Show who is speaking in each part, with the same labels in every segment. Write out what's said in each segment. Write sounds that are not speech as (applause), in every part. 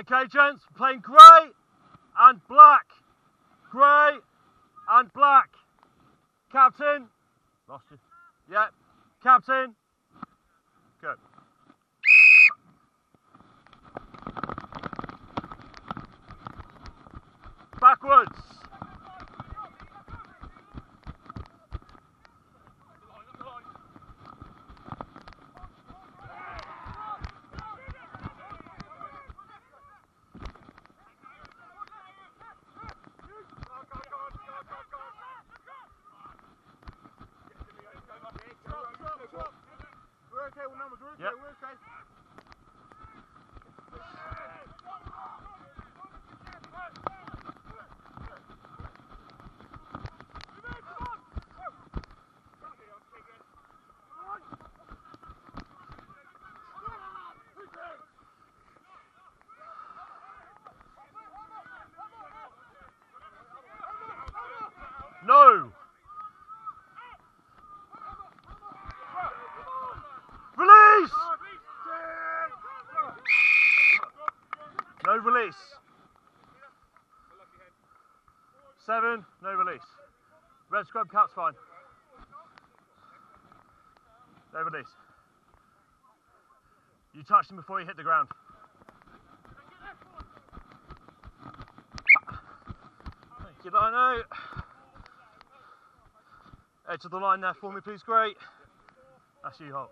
Speaker 1: Okay, gents, playing grey and black. Grey and black. Captain. Lost you. Yeah. Captain. Good. Backwards.
Speaker 2: We're okay with numbers, we're okay,
Speaker 1: Yep.
Speaker 2: we're okay.
Speaker 1: No. Release. No release. Seven, no release. Red scrub cat's fine. No release. You touched him before he hit the ground. Thank you, Lino. Edge of the line there for me, please. Great. That's you, Holt.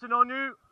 Speaker 1: Captain on you.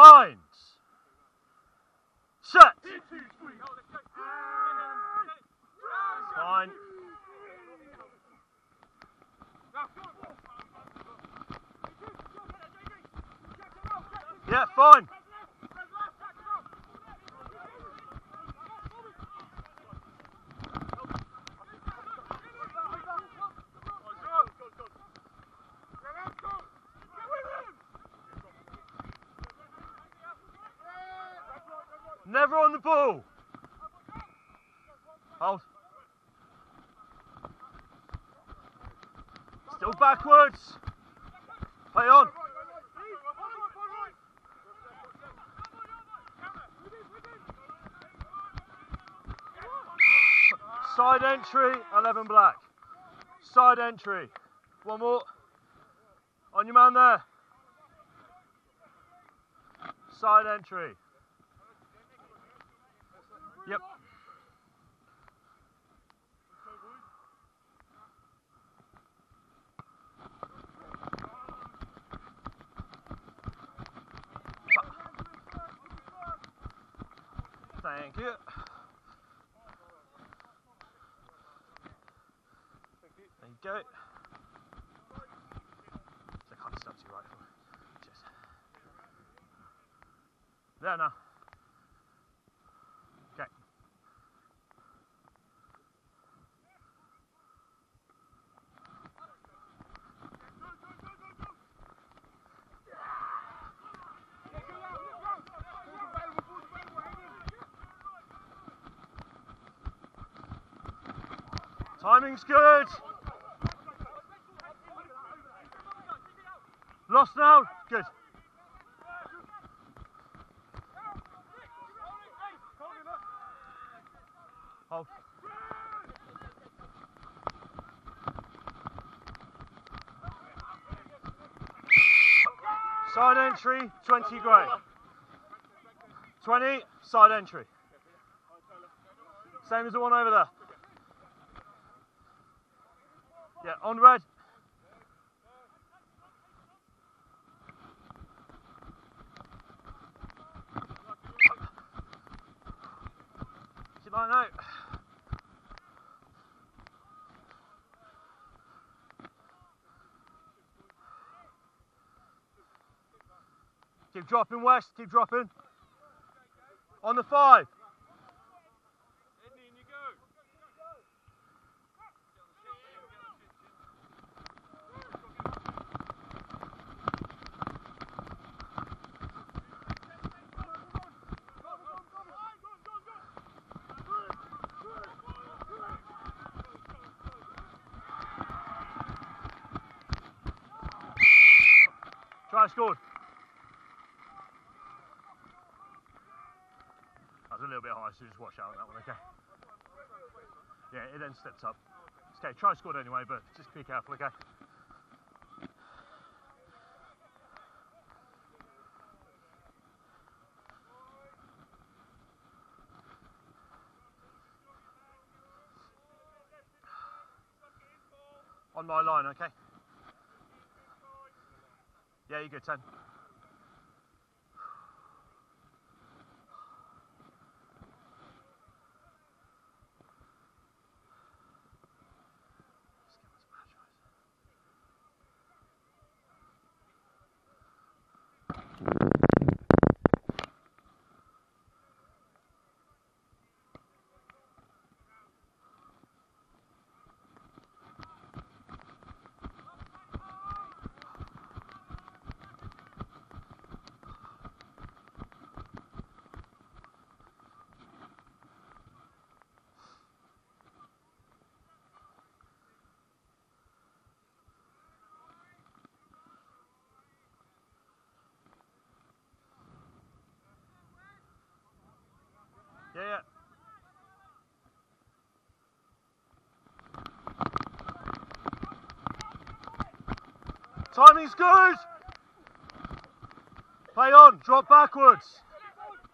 Speaker 1: Let's
Speaker 2: go.
Speaker 1: Fine. Yeah, fine. Never on the ball. Hold. Still backwards. Play on. Side entry, 11 black. Side entry. One more. On your man there. Side entry. Yep. Thank you. There you go. So I can't stop to your rifle. Cheers. There now. Okay. Timing's good. Lost now. Good. Hold. Side entry, 20 grey. 20, side entry. Same as the one over there. Yeah, on red. Keep line out. Keep dropping west, keep dropping. On the five. Scored. That was a little bit high, so just watch out on that one, okay? Yeah, it then steps up. Okay, try scored anyway, but just be careful, okay? On my line, okay? You good, 10. Yeah, yeah. Timing's good. Play on, drop backwards.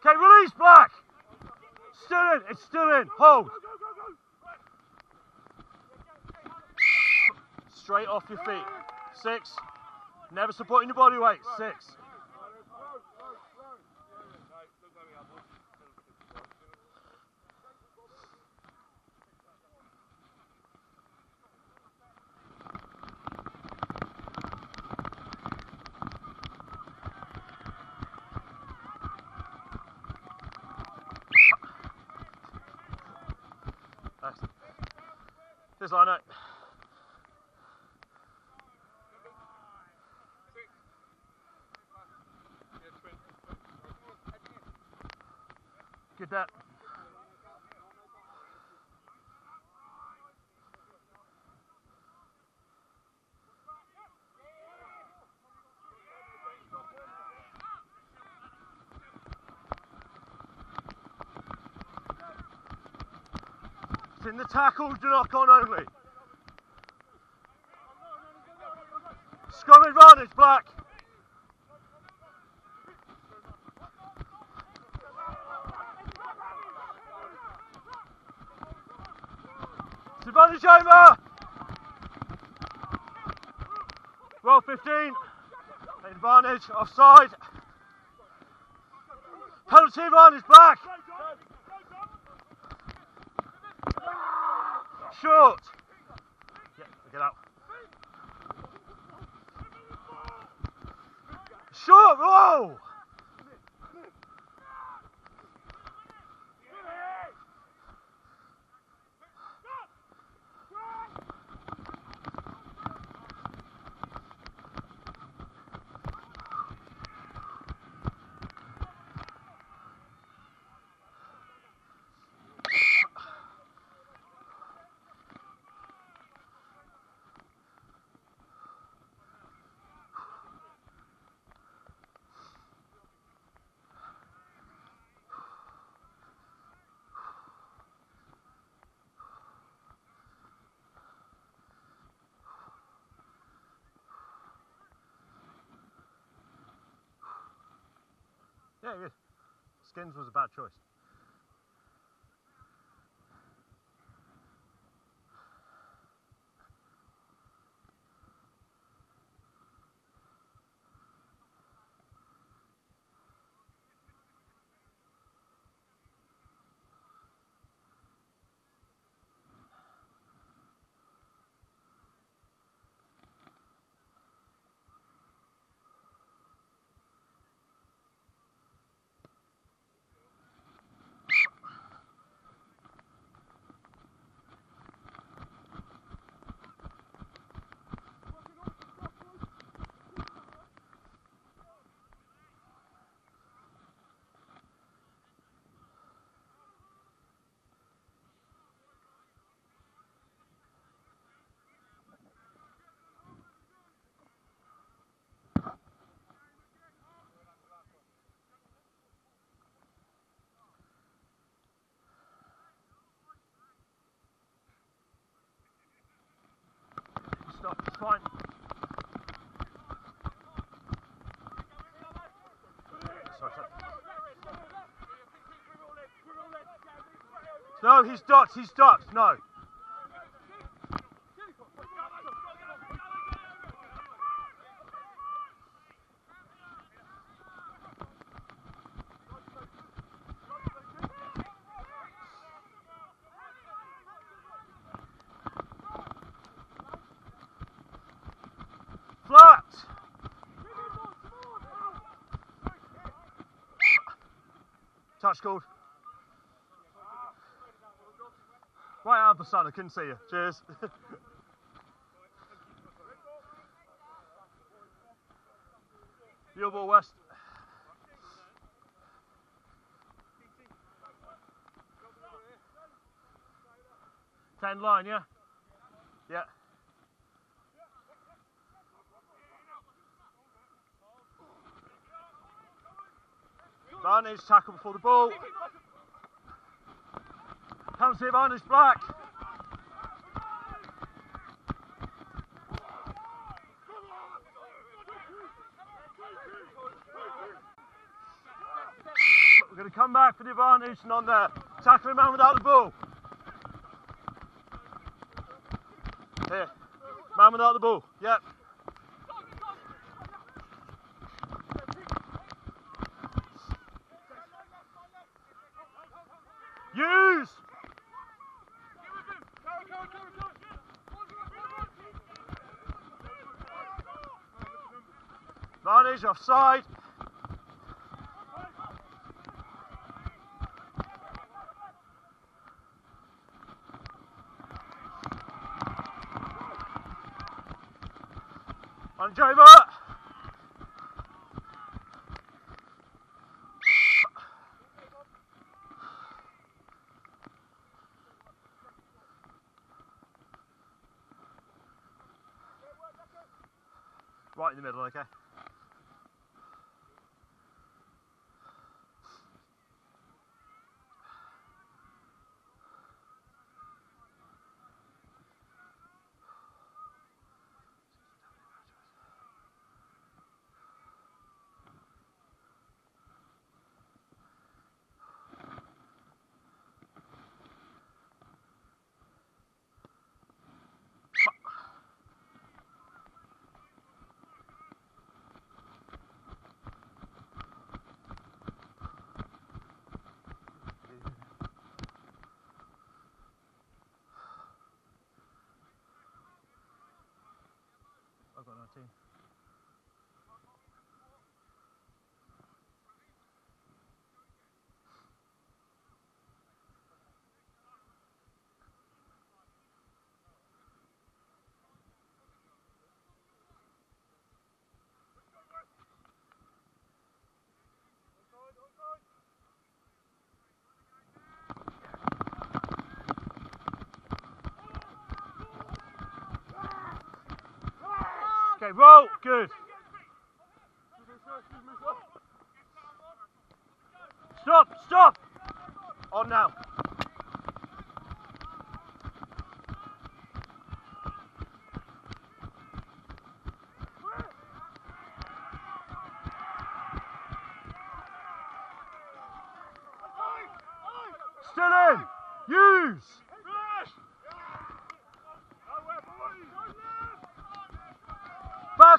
Speaker 1: Okay, release back. Still in, it's still in. Hold. Straight off your feet. Six. Never supporting your body weight. Six. Excellent. Just line up. Good that. The tackle, do knock on only. Scrum advantage, black. Advantage over. Roll 15. Advantage, offside. Penalty advantage, black. Short. Yeah, get out. Short, roll. Yeah, good. Skins was a bad choice. Sorry, sorry. No, he's ducked, he's ducked, no. Touch called. Right out the sun, I couldn't see you. Cheers. (laughs) Your ball, West. Ten line, yeah? Yeah. Advantage, tackle before the ball. Penalty advantage, black. We're going to come back for the advantage and on there. Tackling man without the ball. Here. Man without the ball. Yep. Use! Advantage offside. On Jover. Right in the middle, okay? I've got 19. Okay, roll. Good. Stop, stop. On now. Still in. Use.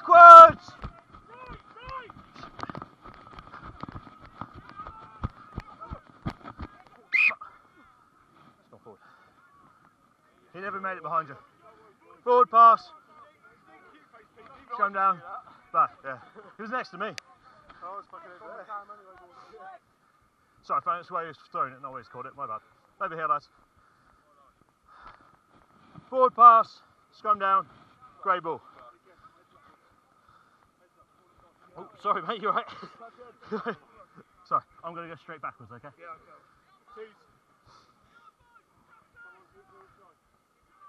Speaker 1: Backwards. It's. He never made it behind you. Forward pass. Come down. Back, yeah. He was next to me. Sorry, I that's where he was throwing it, not where he's caught it. My bad. Over here, lads. Forward pass. Scrum down. Grey ball. Oh, sorry, mate, you're right. (laughs) sorry, I'm going to go straight backwards, okay?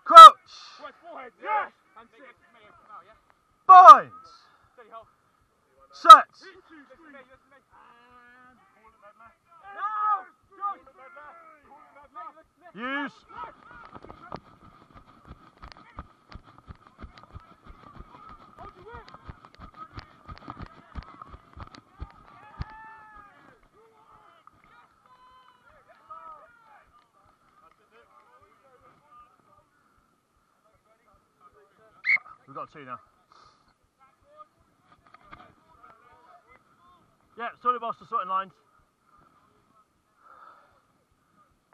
Speaker 1: Crouch!
Speaker 2: Yes! And sit.
Speaker 1: Binds!
Speaker 2: Steady hold.
Speaker 1: Set!
Speaker 2: Listen to me, listen to me. And call it Medler. No! Call it Medler. Call it Medler.
Speaker 1: Use! We've got two now. Yeah, boss, just sorting lines.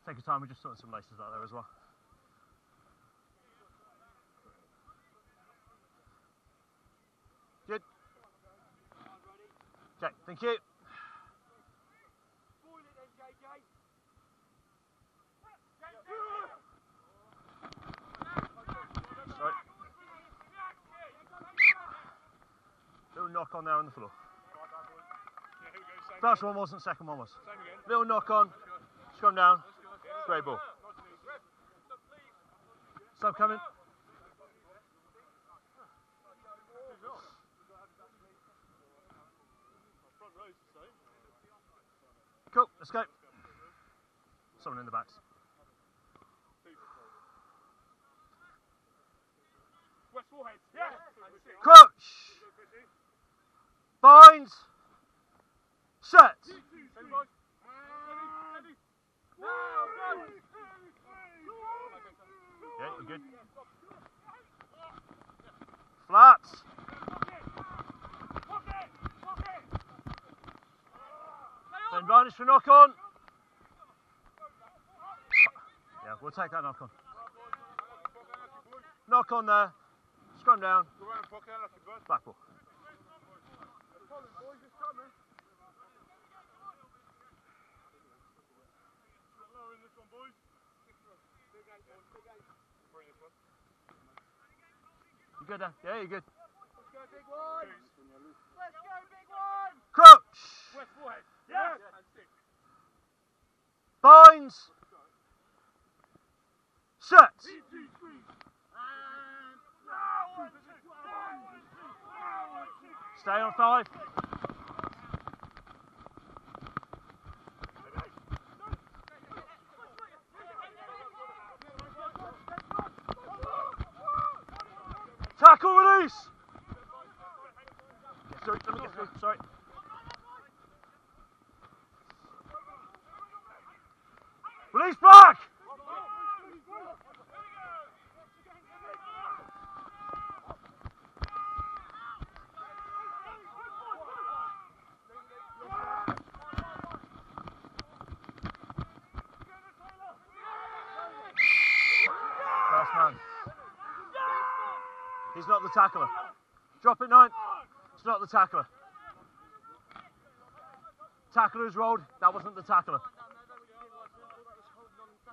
Speaker 1: Take your time, we're just sorting some laces out there as well. Good. Okay, thank you.
Speaker 2: Spoil it then, JJ.
Speaker 1: Sorry. Little knock on there on the floor. First one wasn't, second one was. Little knock on, scrum down, straight ball. Sub coming. Cool, let's go. Someone in the backs.
Speaker 2: West forehead. Yeah.
Speaker 1: Crouch. Binds. Set.
Speaker 2: Same guys. Steady. Steady. Now, go.
Speaker 1: Yeah, you're good. Flats. Then varnish for knock on. Yeah, we'll take that knock on. Knock on there. Scrum down.
Speaker 2: Go around, pocket, lucky bird.
Speaker 1: Back ball.
Speaker 2: Coming, boys, it's coming. This one, boys. Bring this one.
Speaker 1: You good there? Yeah, you're good.
Speaker 2: Let's go, big one. Let's go, big one.
Speaker 1: Crouch.
Speaker 2: West forehead. Six.
Speaker 1: Binds. Set.
Speaker 2: And now, one, two, one, two, one, two.
Speaker 1: Stay on five. Tackle release. Get let me get through, sorry. Release back. First man. He's not the tackler. Drop it nine. It's not the tackler. Tackler is rolled. That wasn't the tackler.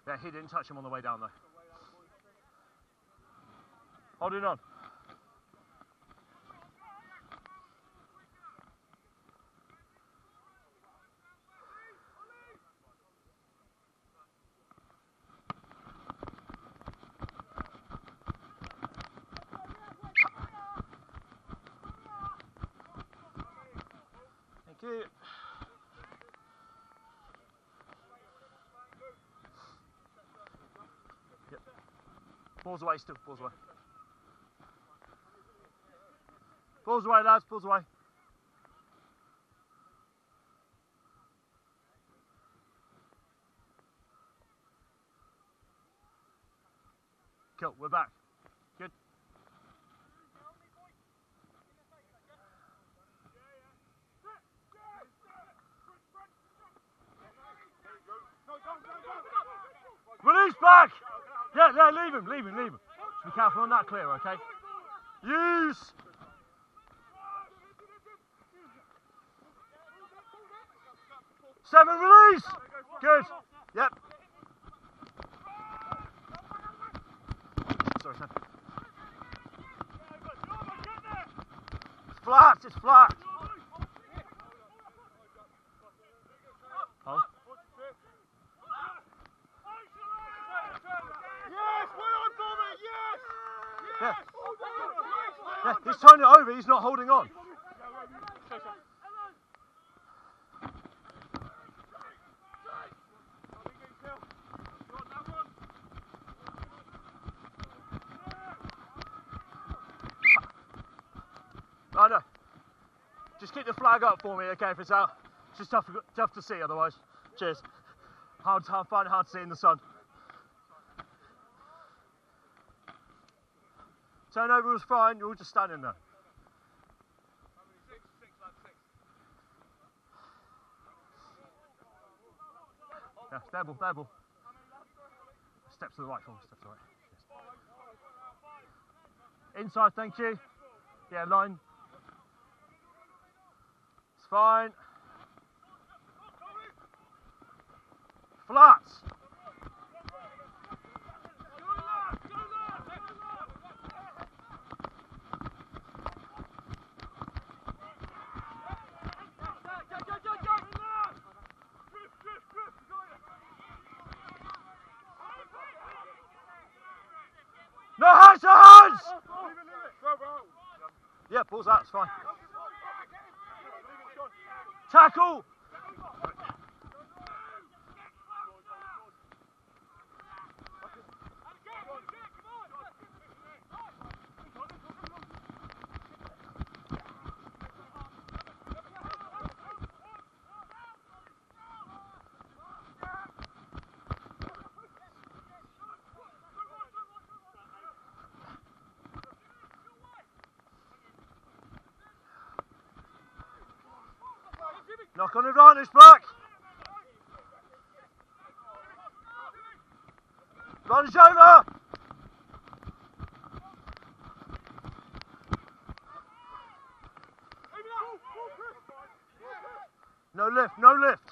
Speaker 1: Yeah, he didn't touch him on the way down though. Holding on. Thank you. Yep. Balls away still, balls away. Balls away, lads, balls away. Cool, we're back. Good. Release back! Yeah, yeah, leave him, leave him, leave him. Just be careful on that clear, okay? Use! Seven, release! Good. Yep. Sorry, son. It's flat, it's flat. Oh,
Speaker 2: Yes, well on, Tommy, yes!
Speaker 1: yeah.
Speaker 2: Hold on, yes,
Speaker 1: turned it over, he's not holding on. I know. Just keep the flag up for me, okay, if it's out. It's just tough, tough to see otherwise. Cheers. Hard, hard, find it hard to see in the sun. Turnover was fine, you're all just standing there.
Speaker 2: Six, six, lad, six.
Speaker 1: Yeah, stable, stable. Step to the right, forward, to the right. Yes. Inside, thank you. Yeah, line. It's fine. Flats. No hands, no hands! Yeah, balls out, it's fine. Tackle! Knock on advantage, Black. Advantage over. No lift, no lift.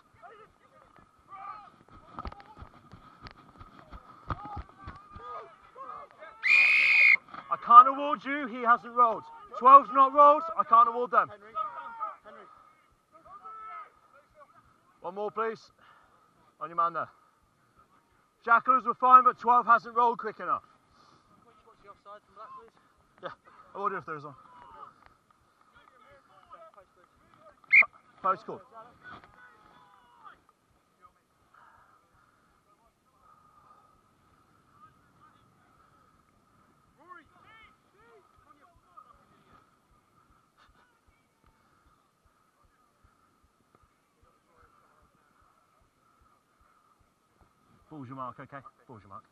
Speaker 1: I can't award you, he hasn't rolled. 12's not rolled, I can't award them. One more, please. On your man there. Jackals were fine, but 12 hasn't rolled quick enough. Yeah, I wonder if there's one. Post call. Your mark, okay? Ball's your mark.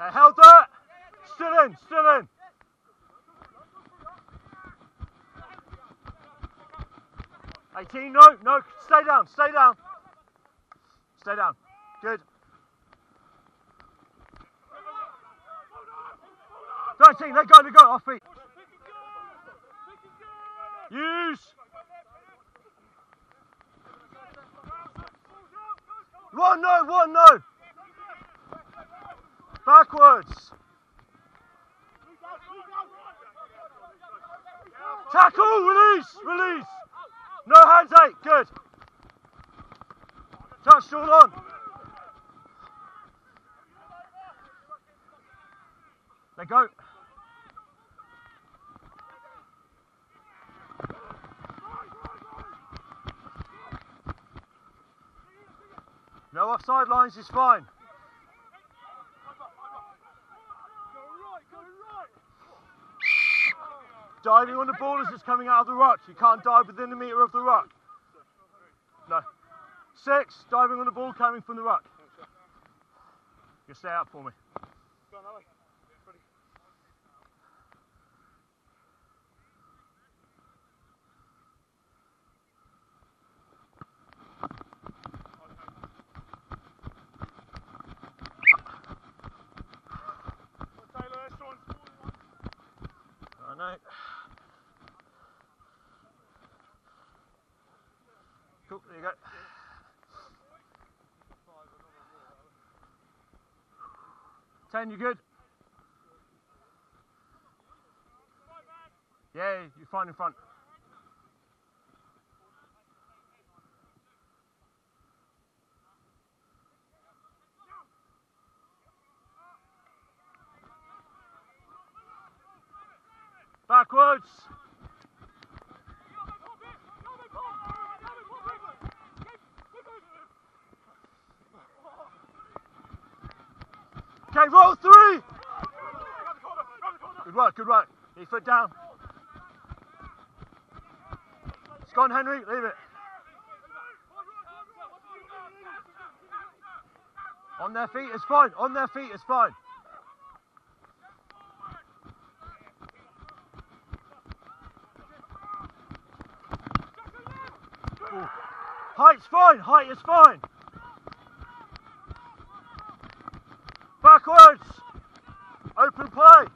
Speaker 1: They held that. Still in, still in. Eighteen, no, no, stay down, stay down. Stay down. Good. Thirteen, let go, let go, off feet. Use. One no, one no. Backwards. Tackle, release, release. No hands eight, good. Touch all on. Let go. No offside lines is fine. Diving on the ball as it's coming out of the ruck. You can't dive within a metre of the ruck. No. Six, diving on the ball coming from the ruck. You stay out for me. Cool, there you go. Ten, you good? Yeah, you're fine in front. Backwards. Okay, roll three. Good work. Get foot down. It's gone, Henry. Leave it. On their feet is fine. On their feet is fine. Ooh. Height's fine. Height is fine. Backwards. Open play.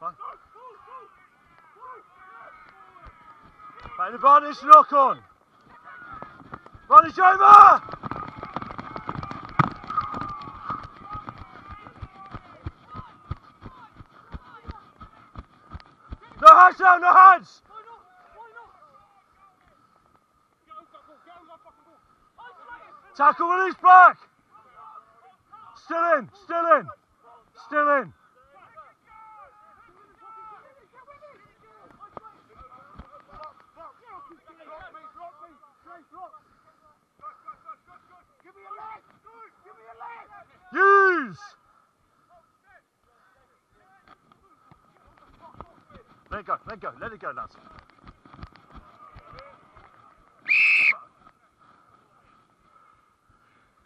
Speaker 1: Fine. Advantage knock on. Advantage over. No hands down, no hands. Tackle release back. Still in, still in, still in. Use. Let it go, let it go, lads.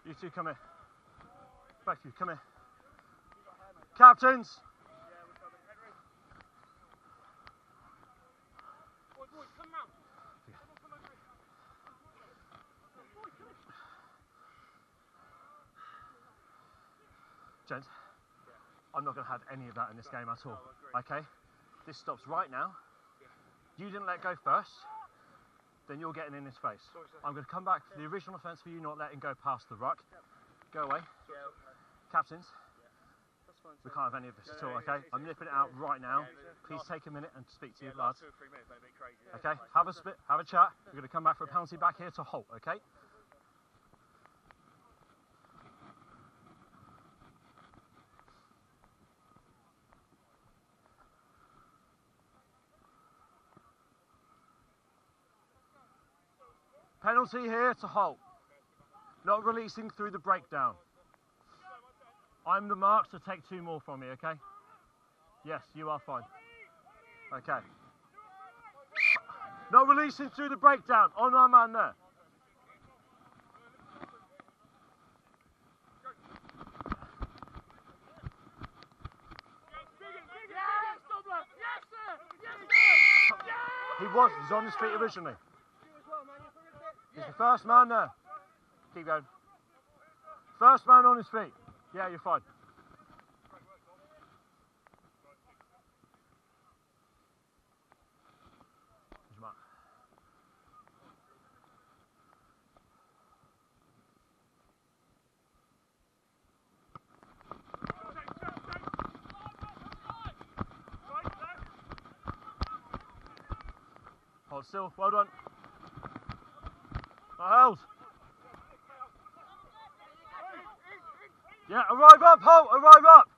Speaker 1: You two come here. Back to you, come here. Captains. Gents, I'm not going to have any of that in this game at all. Okay? This stops right now. You didn't let go first, then you're getting in his face. I'm going to come back for the original offence for you not letting go past the ruck. Go away. Captains, we can't have any of this at all, okay? I'm nipping it out right now. Please take a minute and speak to your lads. Okay? Have a spit, have a chat. We're going to come back for a penalty back here to Holt, okay? Penalty here to Holt. Not releasing through the breakdown. I'm the mark to take two more from you, okay? Yes, you are fine. Okay. Not releasing through the breakdown. On our man there. He was. He's on his feet originally. He's the first man there. Keep going. First man on his feet. Yeah, you're fine. Hold still. Well done. Held. Yeah, arrive up, Holt, arrive up.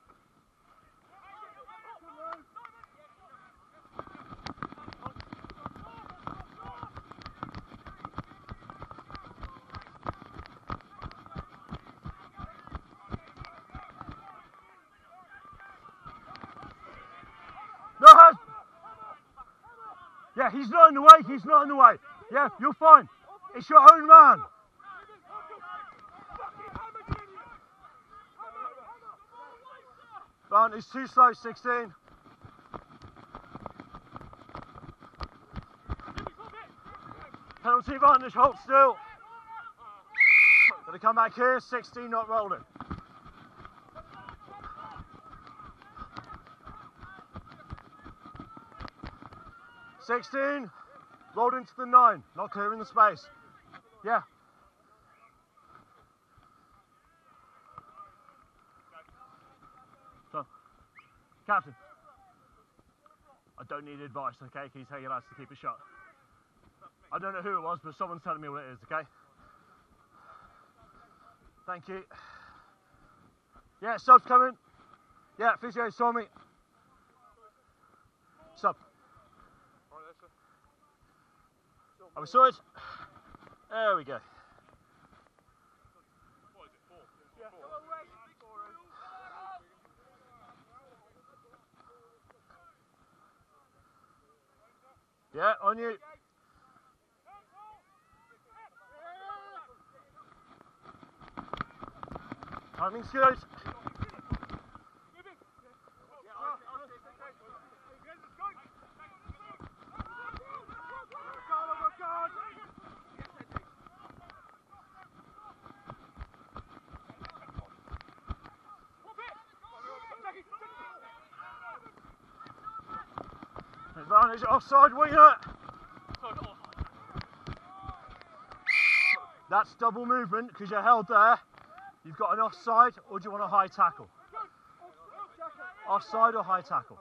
Speaker 1: He's not in the way, he's not in the way. Yeah, you're fine. It's your own man. Van, is too slow, 16. Penalty advantage, hold still. Gonna come back here, 16 not rolling. Sixteen, rolled into the nine, not clearing the space. Yeah. So, Captain. I don't need advice, okay? Can you tell your lads to keep it shut? I don't know who it was, but someone's telling me what it is, okay? Thank you. Yeah, sub's coming. Yeah, physio saw me. Sub.
Speaker 2: Right there, sir.
Speaker 1: Are we sorted? There we go.
Speaker 3: Yeah. On,
Speaker 1: you. Timing's good. Advantage offside winger. That's double movement because you're held there. You've got an offside, or do you want a high tackle? Offside or high tackle?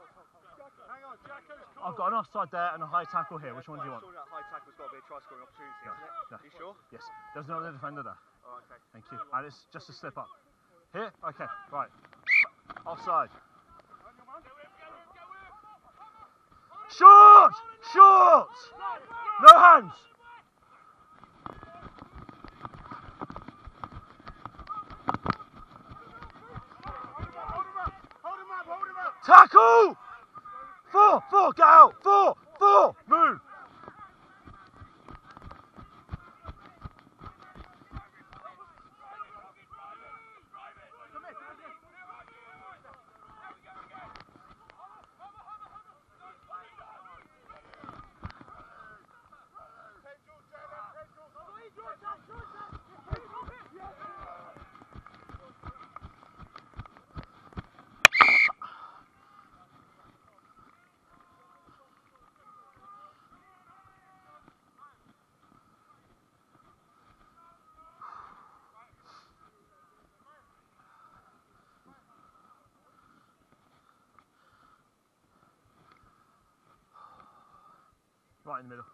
Speaker 2: On,
Speaker 1: I've got an offside there and a high tackle here. Which one do you want?
Speaker 3: High tackle's got to be a try scoring opportunity, it?
Speaker 1: yeah.
Speaker 3: You sure?
Speaker 1: Yes, there's no other defender there.
Speaker 3: Oh, okay.
Speaker 1: Thank you. And it's just a slip up. Here? Okay, right. Offside. Short! Short! No hands! Tackle! Four, four, get out! Four, move! Right in the middle.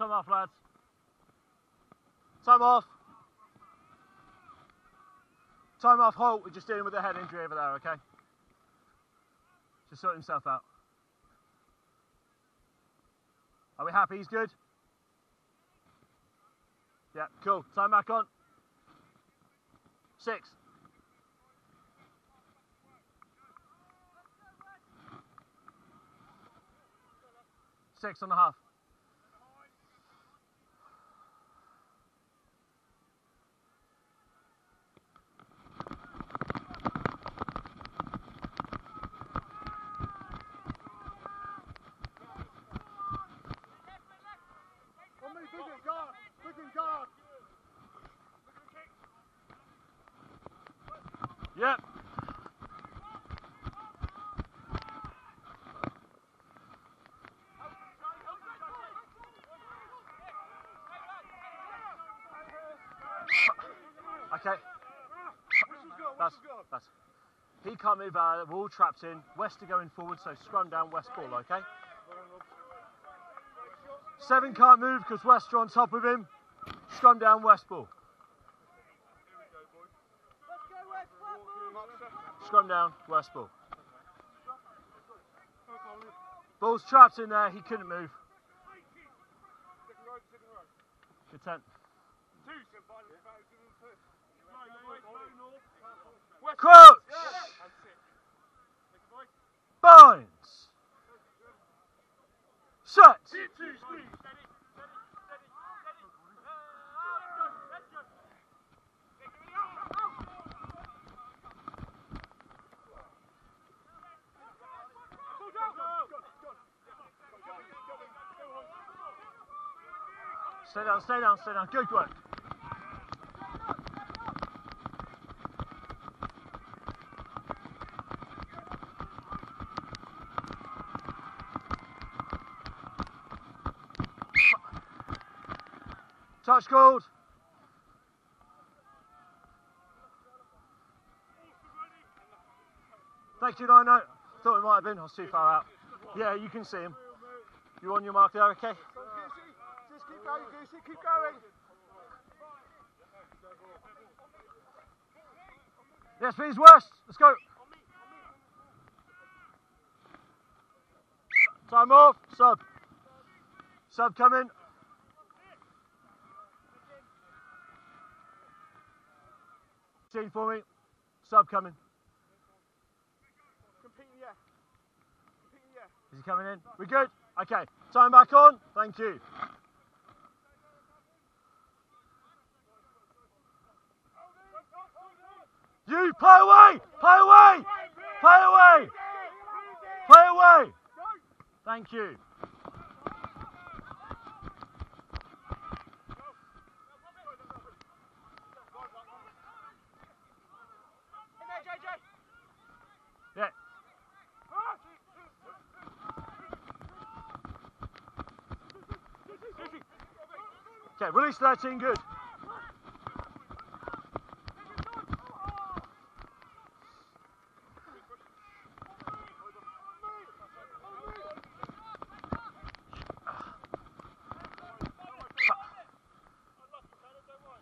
Speaker 1: Time off, lads. Time off. Time off, Holt. We're just dealing with a head injury over there, okay? Just sort himself out. Are we happy? He's good? Yeah, cool. Time back on. Six. Six and a half.
Speaker 2: On me, big and guard! Big and guard!
Speaker 1: Yep. Okay.
Speaker 2: Whistle's go,
Speaker 1: That's,
Speaker 2: whistle's go!
Speaker 1: that's. He can't move out. We're all trapped in. West are going forward, so scrum down West ball, okay? Seven can't move because West are on top of him. Scrum down West ball. Scrum down West ball. Ball's trapped in there. He couldn't move. Good ten.
Speaker 2: Two. Slow, boys, slow, north. West.
Speaker 1: Crouch.
Speaker 2: Pull down.
Speaker 1: Stay down. Stay down. Stay down. Good work. Touch called. Thank you, Lino. Thought it might have been. I was too far out. Yeah, you can see him. You on your mark there, okay?
Speaker 3: Just keep going, Goosey, keep going.
Speaker 1: Yes, please, worst. Let's go. Time off. Sub. Sub coming. Team for me. Sub coming.
Speaker 3: Compete in the air. Compete in the air.
Speaker 1: Is he coming in? We good? Okay. Time back on. Thank you. You play away! Play away! Play away! Play away! Thank you. Okay, release 13, good.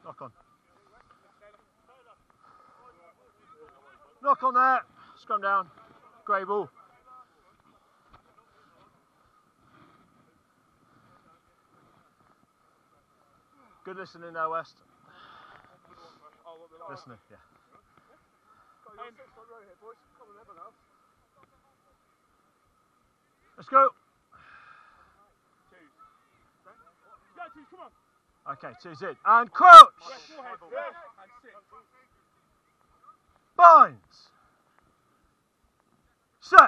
Speaker 1: Knock on. Knock on there. Scrum down. Grey ball. Listening there, West. Listening, yeah. Let's go. Okay, two's in. And crouch. Binds. Set.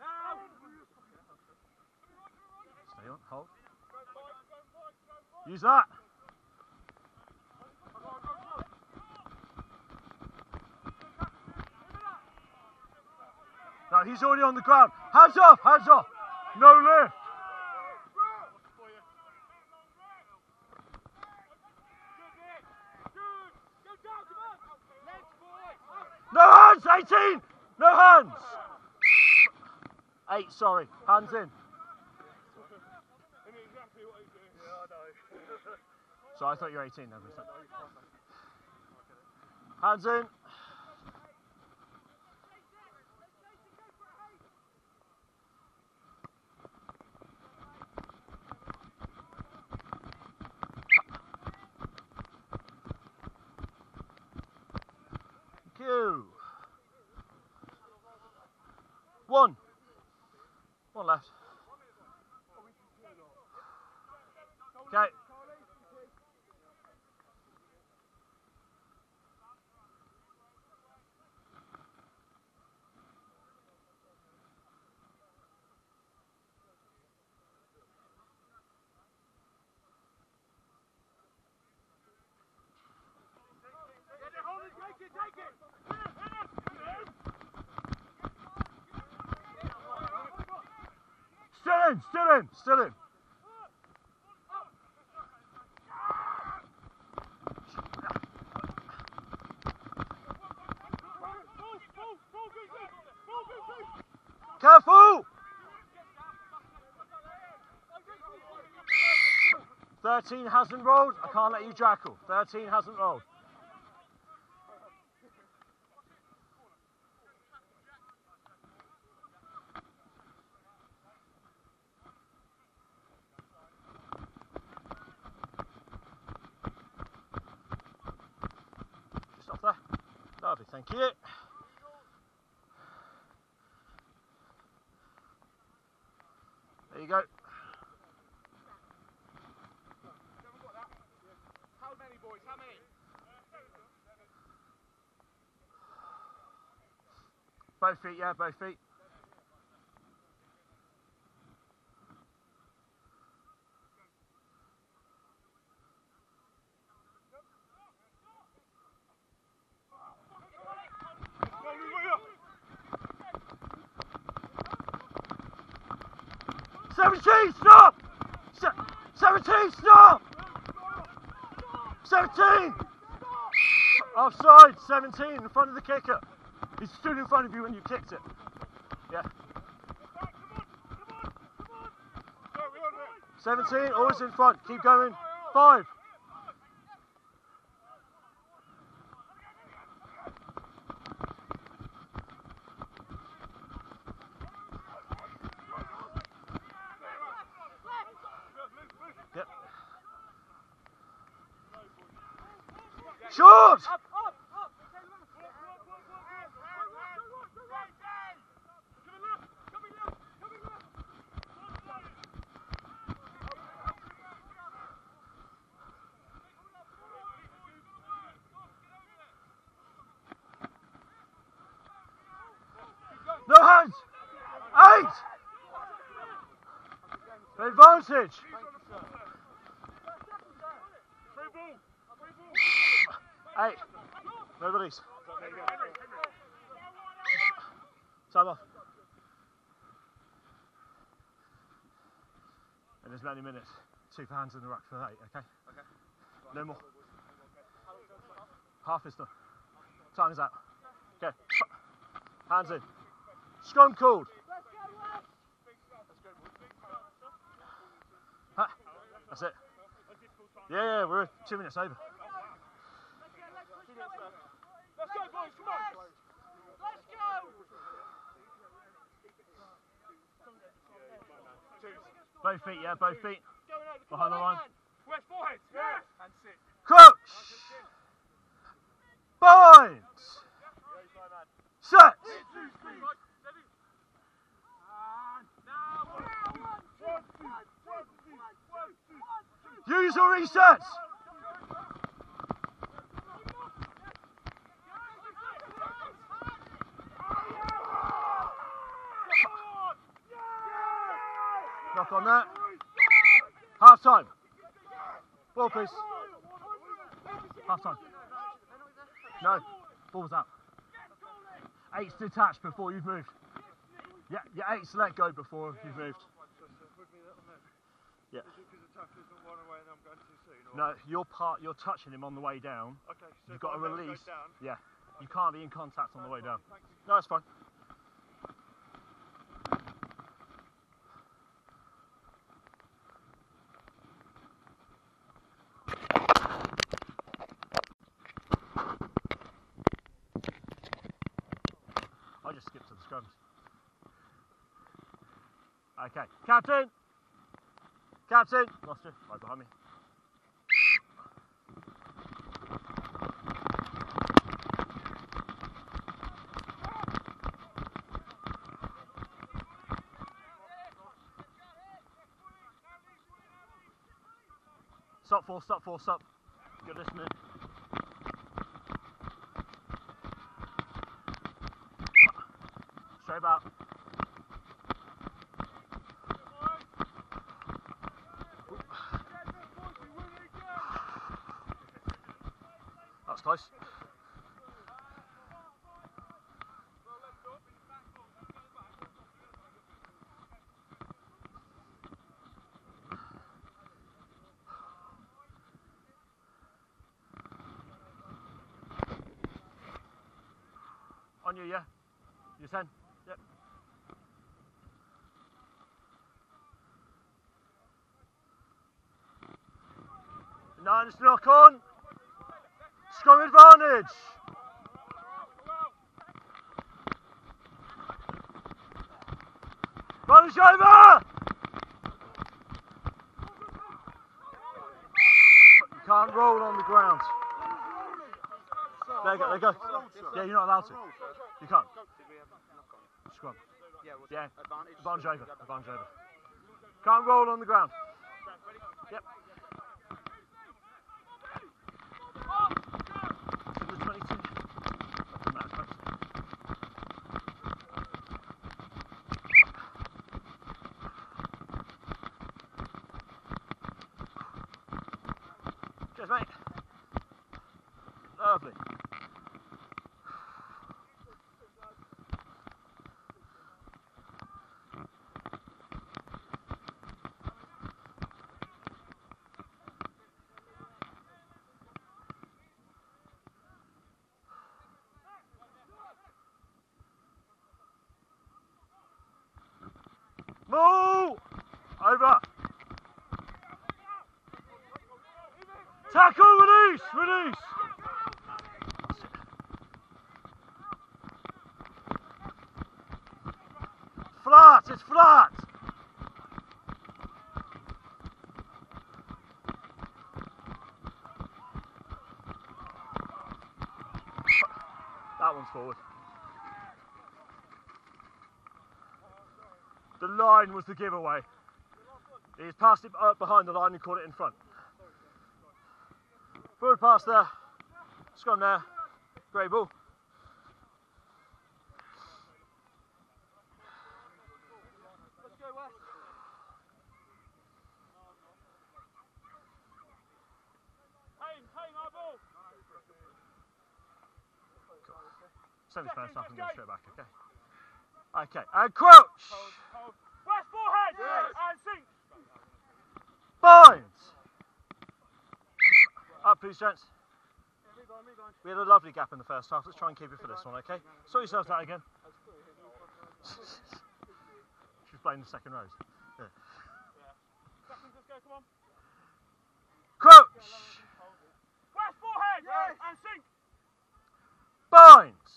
Speaker 2: Now.
Speaker 1: Stay on, hold. Use that. No, he's already on the ground. Hands off, hands off. No lift. No hands, 18. No hands. Eight, sorry. Hands in. So I thought you were 18 then. was that- Hands in. Thank you. One. One left. Okay. Still in, still in, still in. Careful! 13 hasn't rolled. I can't let you jackal. 13 hasn't rolled. Thank you. There you go.
Speaker 3: How many boys? How many?
Speaker 1: Both feet, yeah, both feet. Seventeen, stop! Se- Seventeen, stop! Seventeen! Offside, seventeen in front of the kicker. He stood in front of you when you kicked it. Yeah. 17, always in front. Keep going. Five. Yep. Short! No hands! Eight! Advantage! Eight. No release. Time off. And there's many minutes. Two for hands in the ruck for eight, okay? Okay. No more. Half is done. Time is out. Okay. Hands in. Scrum called. Huh. That's it. Yeah, yeah, we're two minutes over.
Speaker 3: Let's go, boys. Come on.
Speaker 2: Let's go!
Speaker 1: Both feet, yeah, both feet.
Speaker 3: Going over. Come
Speaker 1: Behind the line.
Speaker 3: West forehead. Yes. And sit.
Speaker 1: Crouch! Bind! Set! Use your resets! Knock on that. Half time. Ball, please. Half time. No, ball's out. Eight's detached before you've moved. Yeah, yeah, eight's let go before you've moved. Yeah. No, you're part. You're touching him on the way down.
Speaker 3: Okay, so
Speaker 1: You've got to
Speaker 3: if I let it go
Speaker 1: release. Yeah, you can't be in contact on the way down. No, that's fine. I just skipped to the scrums. Okay, captain. Captain, lost you. Right behind me. Stop four, stop four, stop. Good listening. Straight back. Close. On you, yeah? You 10? Yep. Is knock on. Advantage. Punish over. You can't roll on the ground. There you go, there you go. Yeah, you're not allowed to. You can't. Scrum.
Speaker 4: Yeah? Advantage
Speaker 1: over. Advantage over. Can't roll on the ground. Yep. Number 22. Nothing matters, folks. Cheers, mate. Lovely. Move! Over. Tackle, release, release. Flat, it's flat. That one's forward. The line was the giveaway. He's passed it up behind the line and caught it in front. Forward pass there. Scrum there. Grey ball.
Speaker 3: Let's go, West.
Speaker 2: Hayne, Hayne, our ball.
Speaker 1: Send this first half and go straight back, okay? Okay, and crouch!
Speaker 2: Hold, hold. West forehead. And sink.
Speaker 1: Binds! Please, gents. We had a lovely gap in the first half. Let's try and keep it for this one, okay? Sort yourselves out again. (laughs) She's playing the second rows.
Speaker 2: Seconds, let's go, come on.
Speaker 1: Crouch!
Speaker 2: West forehead. And sink.
Speaker 1: Binds!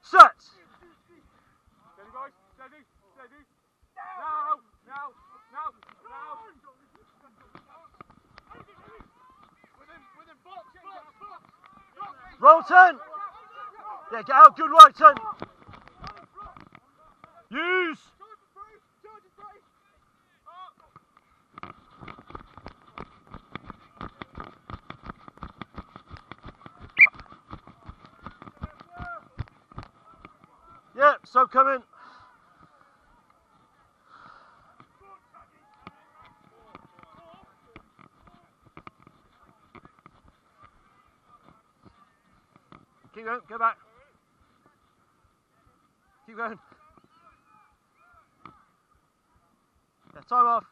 Speaker 1: Set!
Speaker 2: Steady, boys. Steady, steady. Now, now, now, now.
Speaker 3: Within,
Speaker 1: Roll turn! Yeah, get out, good turn! Use! Yeah, so come in. Keep going, go back. Keep going. Yeah, time off.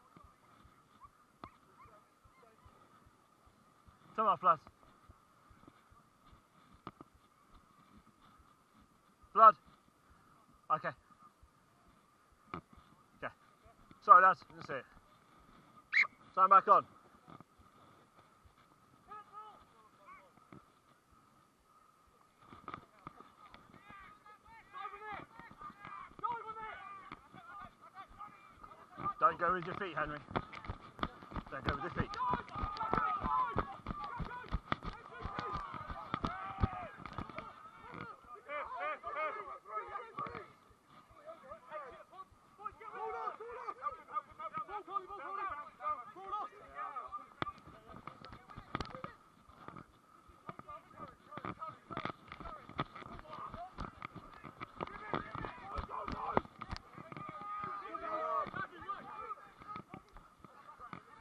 Speaker 1: Time off, lads. Blood. Okay. Okay. Sorry, lads. Didn't it. Time back on. Don't go with your feet, Henry. Don't go with your feet.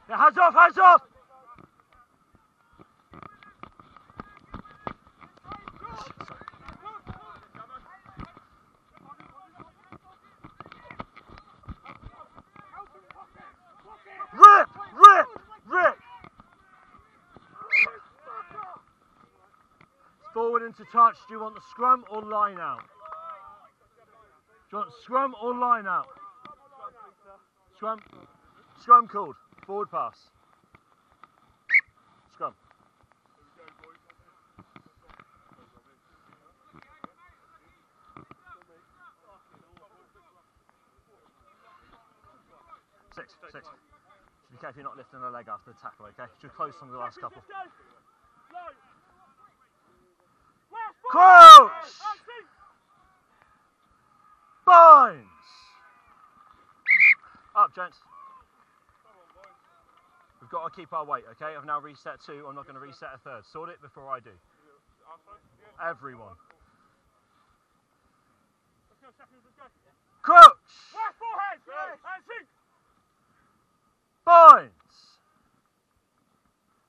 Speaker 1: Yeah, off, hands off! Forward into touch. Do you want the scrum or line out? Do you want scrum or line out? Scrum. Scrum called. Forward pass. Scrum. Six, six. Just be careful you're not lifting a leg after the tackle, okay? Just close on the last couple. Crouch! Binds! Up, gents. We've got to keep our weight, okay? I've now reset two. I'm not going to reset a third. Sort it before I do. Everyone. Crouch! Binds!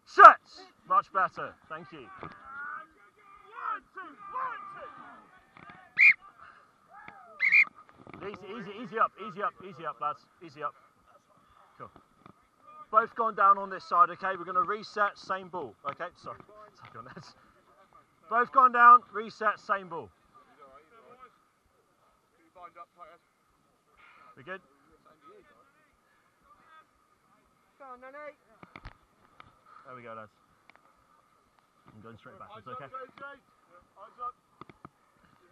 Speaker 1: Set! Much better. Thank you. Easy, easy, easy up, easy up, easy up, lads. Easy up. Cool. Both gone down on this side, okay? We're going to reset, same ball, okay? Sorry. Sorry on that. Both gone down, reset, same ball. We good? There we go, lads. I'm going straight backwards, okay?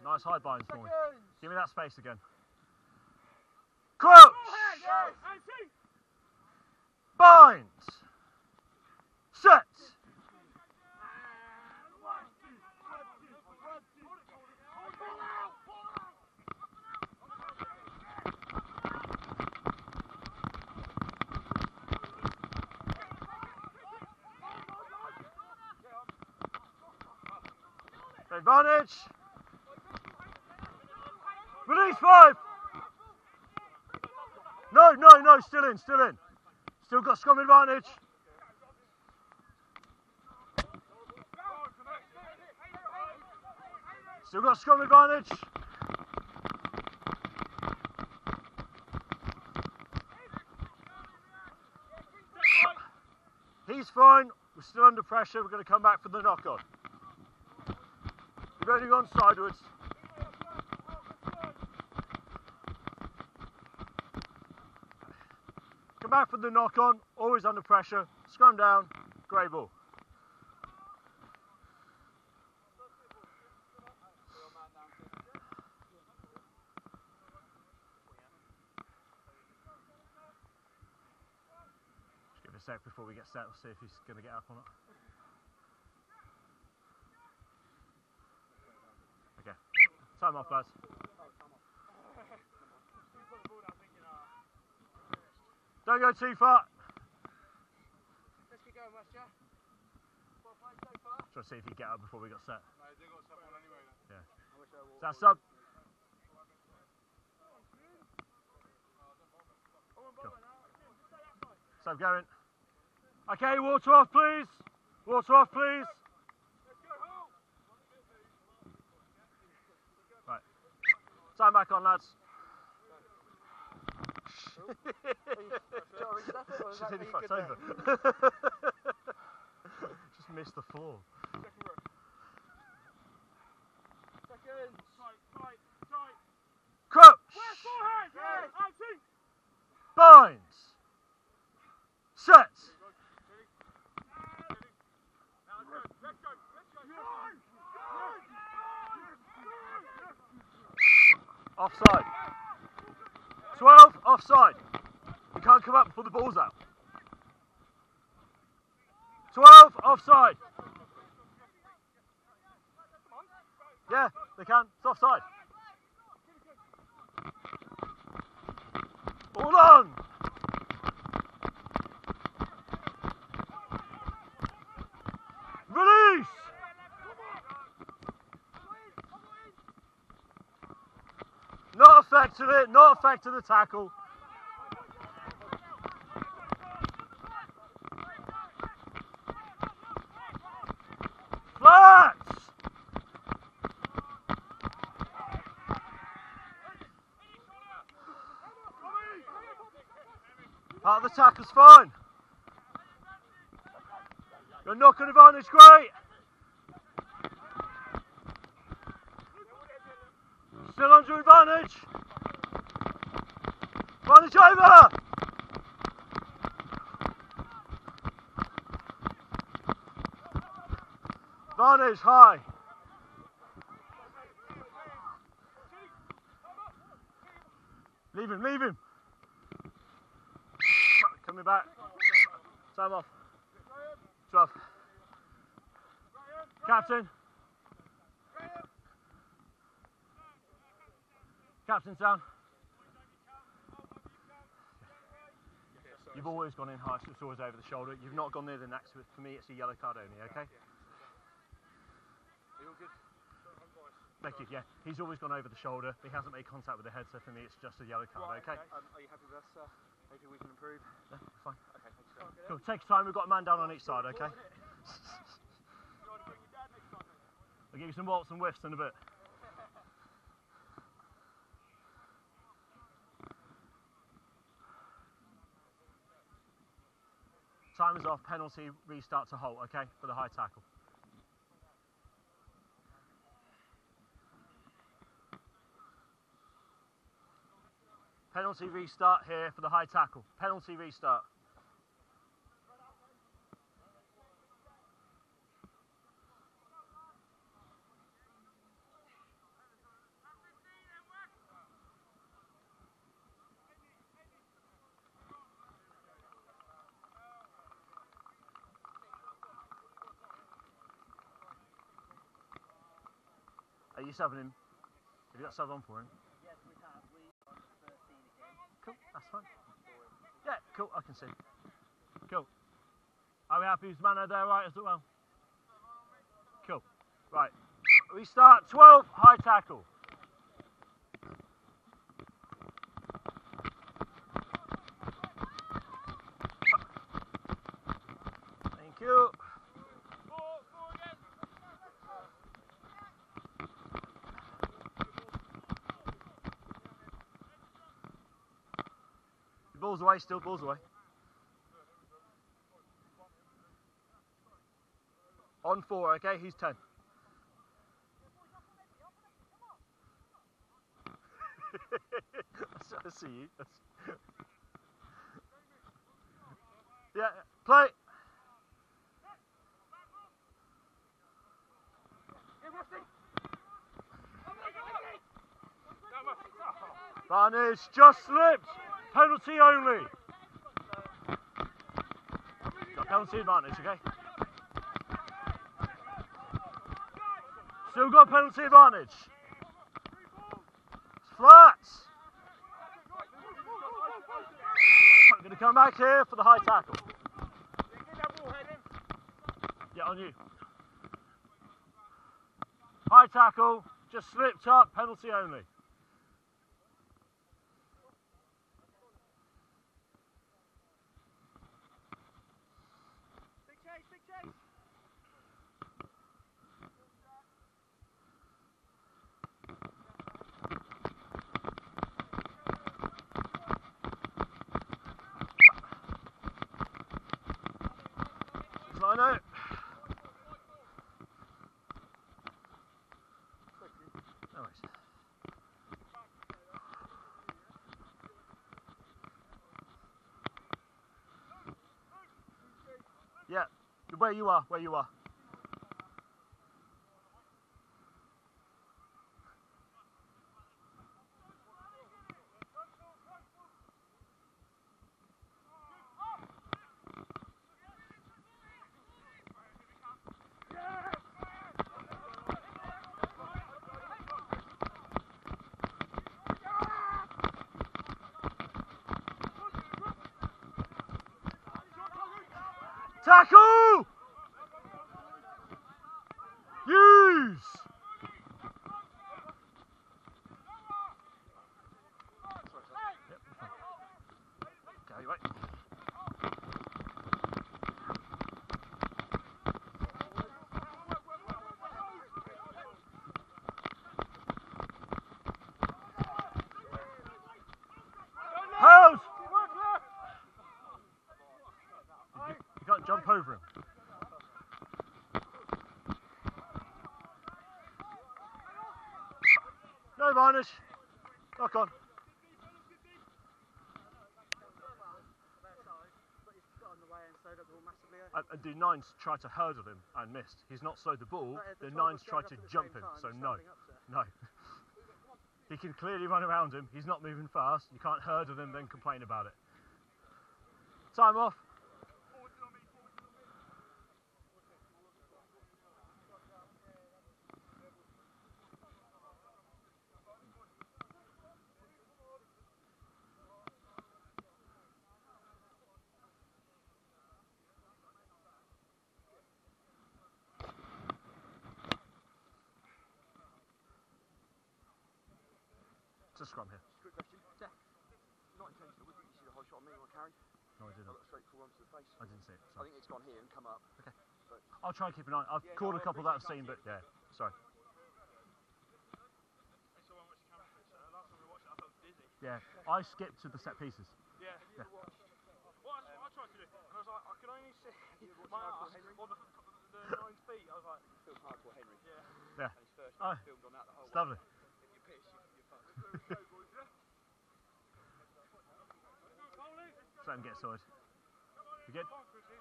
Speaker 1: Nice high me. Give me that space again. Crouch! Binds! Set! Advantage! Release five! No, no, no, still in, still in. Still got scrum advantage. Still got scrum advantage. He's fine. We're still under pressure. We're going to come back for the knock on. We've only gone sideways. Back for the knock on. Always under pressure. Scrum down. Grey ball. Just give it a sec before we get set. We'll see if he's going to get up or not. Okay. Time off, lads. Don't go too far.
Speaker 3: Let's keep going, West, yeah? Well played so far.
Speaker 1: Try to see if he get up before we got set.
Speaker 3: I wish I
Speaker 1: Is that sub? Sub going. Okay, water off, please. Water off, please. Right. Time back on, lads.
Speaker 3: Sorry, stuff it, or is
Speaker 1: She's
Speaker 3: that
Speaker 1: over. Just missed the floor. Binds! Set!
Speaker 2: Now let's go, let's go, let's go.
Speaker 1: Offside. 12, offside. You can't come up before the ball's out. 12, offside. Yeah, they can. It's offside. All on! Release! Affected it, not affected the tackle. Flats! Part of the tackle's fine. Your knock advantage, great. It's over! Varney's high. Leave him, leave him. Coming back. Time off. 12. Captain. Captain's down. You've always gone in high, so it's always over the shoulder. You've not gone near the neck, so for me it's a yellow card only, okay?
Speaker 4: Are you all good?
Speaker 1: Thank you, yeah. He's always gone over the shoulder. He hasn't made contact with the head, so for me it's just a yellow card, okay?
Speaker 4: Um, are you happy with us, sir? Maybe we can improve.
Speaker 1: Yeah, fine.
Speaker 4: Okay, thanks, sir.
Speaker 1: Cool, take your time. We've got a man down on each side, okay? (laughs) I'll give you some waltz and whiffs in a bit. Off. Penalty. Restart to Holt. Okay, for the high tackle. Penalty restart here for the high tackle. Penalty restart. Are you subbing him? Have you got sub on for him?
Speaker 3: Yes, we have. We are 13 again.
Speaker 1: Cool, that's fine. Yeah, cool, I can see. Cool. Are we happy with Mano there, right, as well? Cool. Right. We start 12, high tackle. Thank you. Balls away, still balls away. On four, okay? Who's ten? (laughs) I see you. Yeah, play. Varnish just slipped. Penalty only. Got penalty advantage, okay? Still got penalty advantage. Flat. I'm going to come back here for the high tackle. Yeah, on you. High tackle, just slipped up, penalty only.
Speaker 3: Big chase, big chase.
Speaker 1: Line out. No worries. Yeah, where you are, where you are. Tackle! Use! Yep, fine. Okay, wait. Hold! You, you can't jump over him. Varnish. Knock on.
Speaker 3: But he's got on the way and the.
Speaker 1: And, the nines tried to hurdle him and missed. He's not slowed the ball. The
Speaker 3: 12
Speaker 1: nines tried to
Speaker 3: the
Speaker 1: jump him. So no, no. (laughs) He can clearly run around him. He's not moving fast. You can't hurdle him then complain about it. Time off. Scrum here?
Speaker 4: Quick question.
Speaker 1: Yeah.
Speaker 4: Not intentional, but did you see the high shot on me when I carried?
Speaker 1: No, I
Speaker 4: I
Speaker 1: didn't.
Speaker 4: got straight full onto the face.
Speaker 1: I didn't see it.
Speaker 4: I
Speaker 1: Sorry.
Speaker 4: think it's gone here and come up.
Speaker 1: I'll try and keep an eye. I've
Speaker 4: Yeah,
Speaker 1: called
Speaker 4: no,
Speaker 1: a
Speaker 4: I
Speaker 1: couple that I've seen, but yeah. Sorry.
Speaker 2: It's the one which camera. Last time we watched it, I.
Speaker 1: Yeah. I skipped to the set pieces.
Speaker 2: Yeah.
Speaker 1: Yeah.
Speaker 2: Well, that's what I tried to do, and I was like, I can only see my ass on the, the nine feet. I was like,
Speaker 4: Feels hard for Henry.
Speaker 2: yeah.
Speaker 1: Yeah.
Speaker 4: And his first
Speaker 1: Oh. Ah.
Speaker 4: one filmed on that the whole
Speaker 1: It's lovely.
Speaker 4: way. If you piss, you, you're fucked.
Speaker 1: Let him get sorted. You good?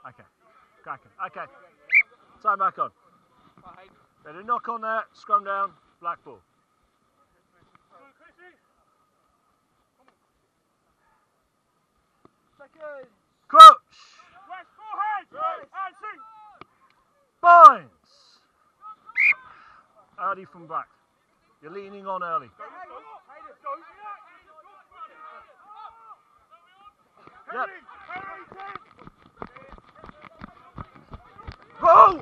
Speaker 1: Okay. Cracking. Okay. Time back on. To knock on there, scrum down, black ball. Crouch! Binds! Early from back. You're leaning on early. Yep. Go!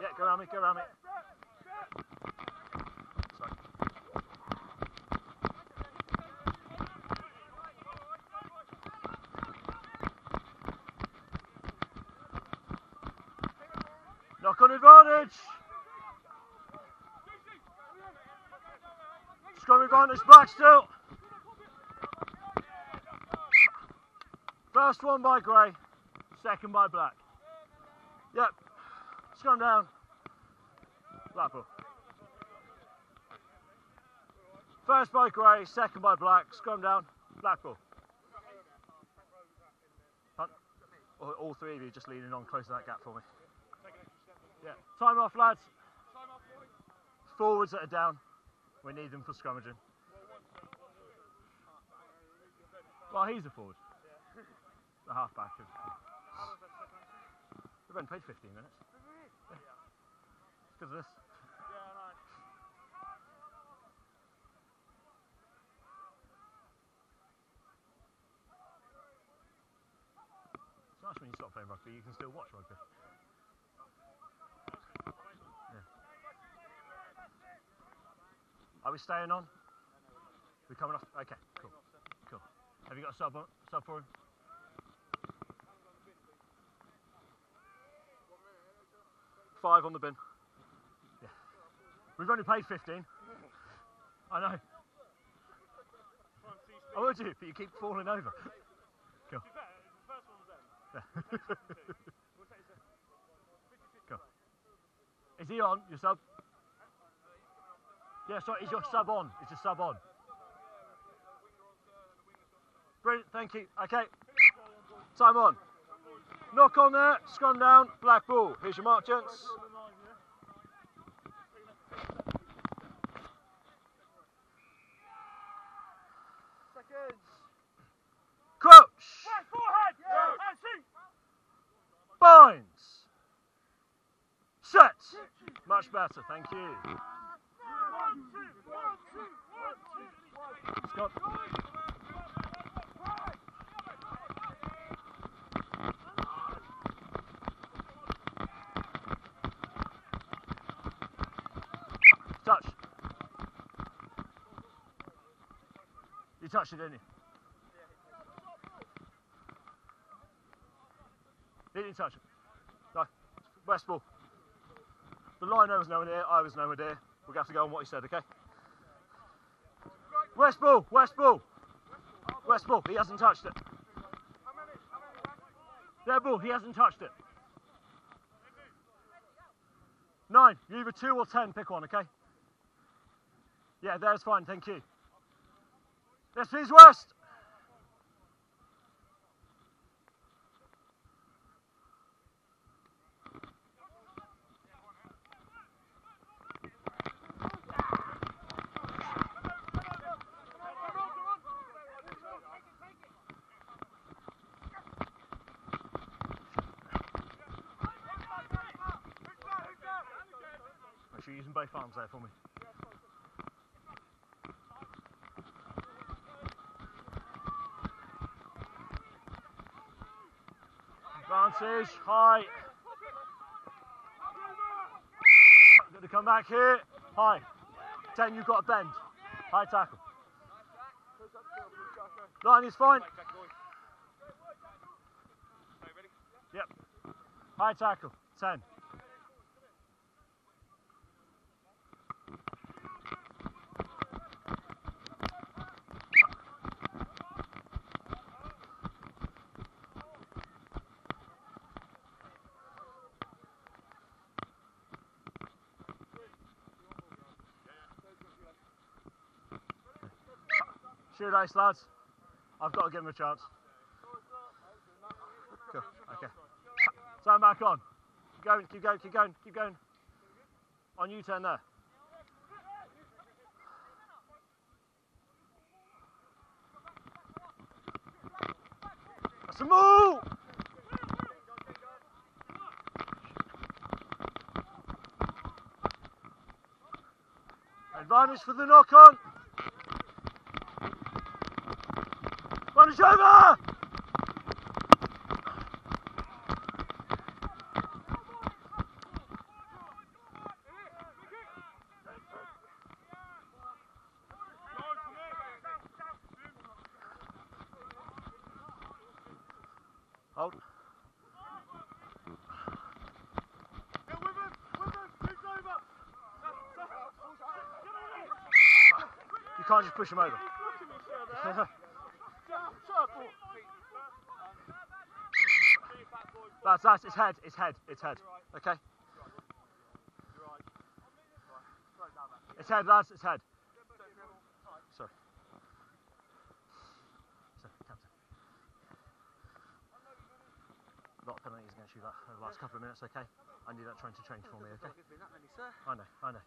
Speaker 1: Yeah, go around me, go around me. Knock on advantage. Advantage back still. First one by Gray, second by Black. Yep. Scrum down. black ball. First by Gray, second by Black. Scrum down. black ball. All, oh, all three of you just leaning on close to that gap for me. Yeah. Time off, lads. Forwards that are down. We need them for scrummaging. Well, he's a forward. The halfback. We've only played 15 minutes. Yeah. Because of this. It's nice when you stop playing rugby, you can still watch rugby. Are we staying on? We're coming off? Okay, cool. Cool. Have you got a sub, sub for him? Five on the bin. Yeah. We've only paid 15. I know. I would you, but you keep falling over. Cool. (laughs) Cool. Is he on? Your sub? Yeah, sorry, is your sub on? Is your sub on? Brilliant, thank you. Okay. Time on. Knock on there, scrum down, black ball. Here's your mark, gents. Crouch. Binds. Set. Much better, thank you. Scott. Touch. You touched it, didn't you? Didn't you touch it? No. West ball. The liner was nowhere near, I was nowhere near. To have to go on what he said, okay? West ball, West ball. West ball, he hasn't touched it. Their ball, he hasn't touched it. Nine, you either two or ten, pick one, okay? Yeah, there's fine, thank you. Yes, please, West. Make sure you're using both arms there for me. Advantage, high. Going to come back here. High. 10, you've got a bend. High tackle. Line is fine. Yep. High tackle. 10. Shoot ace, lads. I've got to give him a chance. Cool. Okay. Turn back on. Keep going, keep going, keep going, keep going. On U-turn there. That's a move! Advantage for the knock on. Punish over! Hold. You can't just push him over. (laughs) That's that's it's head, it's head, it's head. Okay. It's head, lads, it's head. Sorry. Sorry, captain. A lot of penalties against you that the last couple of minutes, okay? I need that train to change for me, okay?
Speaker 3: It's that many.
Speaker 1: I know, I know.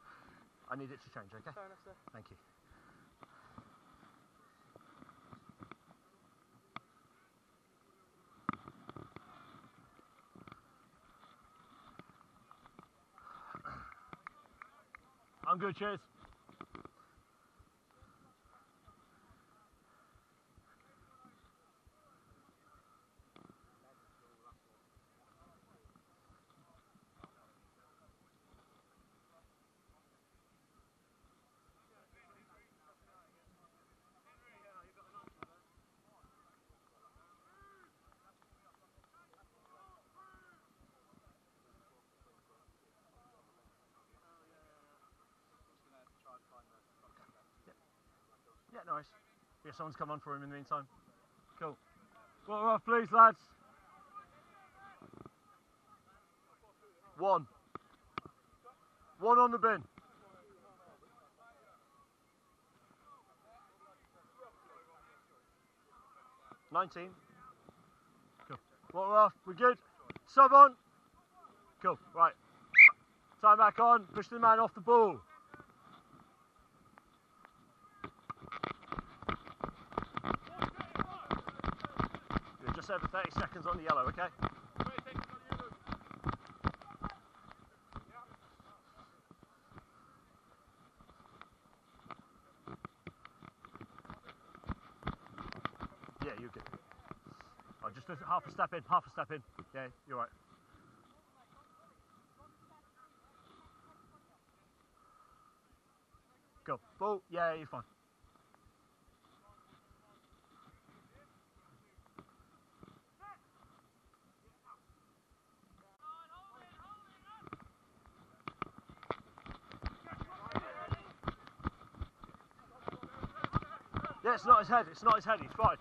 Speaker 1: I need it to change, okay?
Speaker 3: Fair enough, sir.
Speaker 1: Thank you. Good, cheers. Yeah, nice. Yeah, someone's come on for him in the meantime. Cool. Water off, please, lads. One. One on the bin. Nineteen. Cool. Water off. We're good. Sub on. Cool. Right. Time back on. Push the man off the ball. Over 30 seconds on the yellow, okay? Yeah, you're good. Oh, just half a step in, half a step in. Yeah, you're right. Go. Ball. Oh, yeah, you're fine. Yeah, it's not his head. It's not his head. He's fine.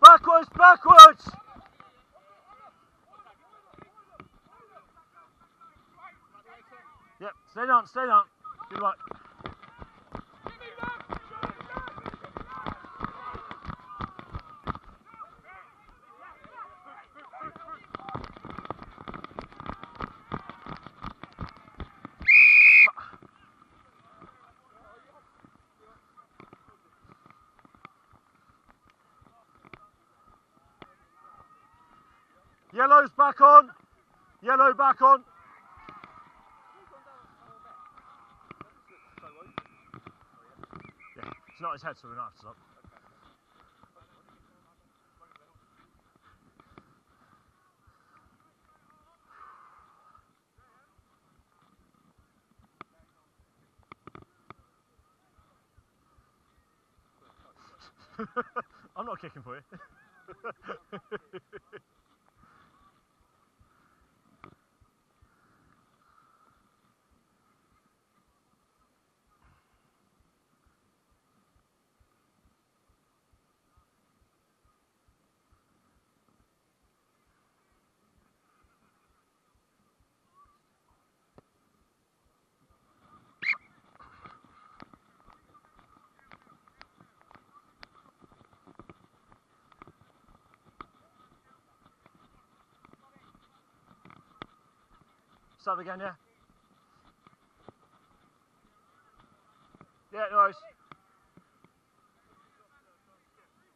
Speaker 1: Backwards, backwards. Yep, stay down, stay down. Good luck. Yellow's back on. Yellow back on. Yeah, it's not his head, so we don't have to stop. I'm not kicking for you. Sub again, yeah? Yeah, no worries.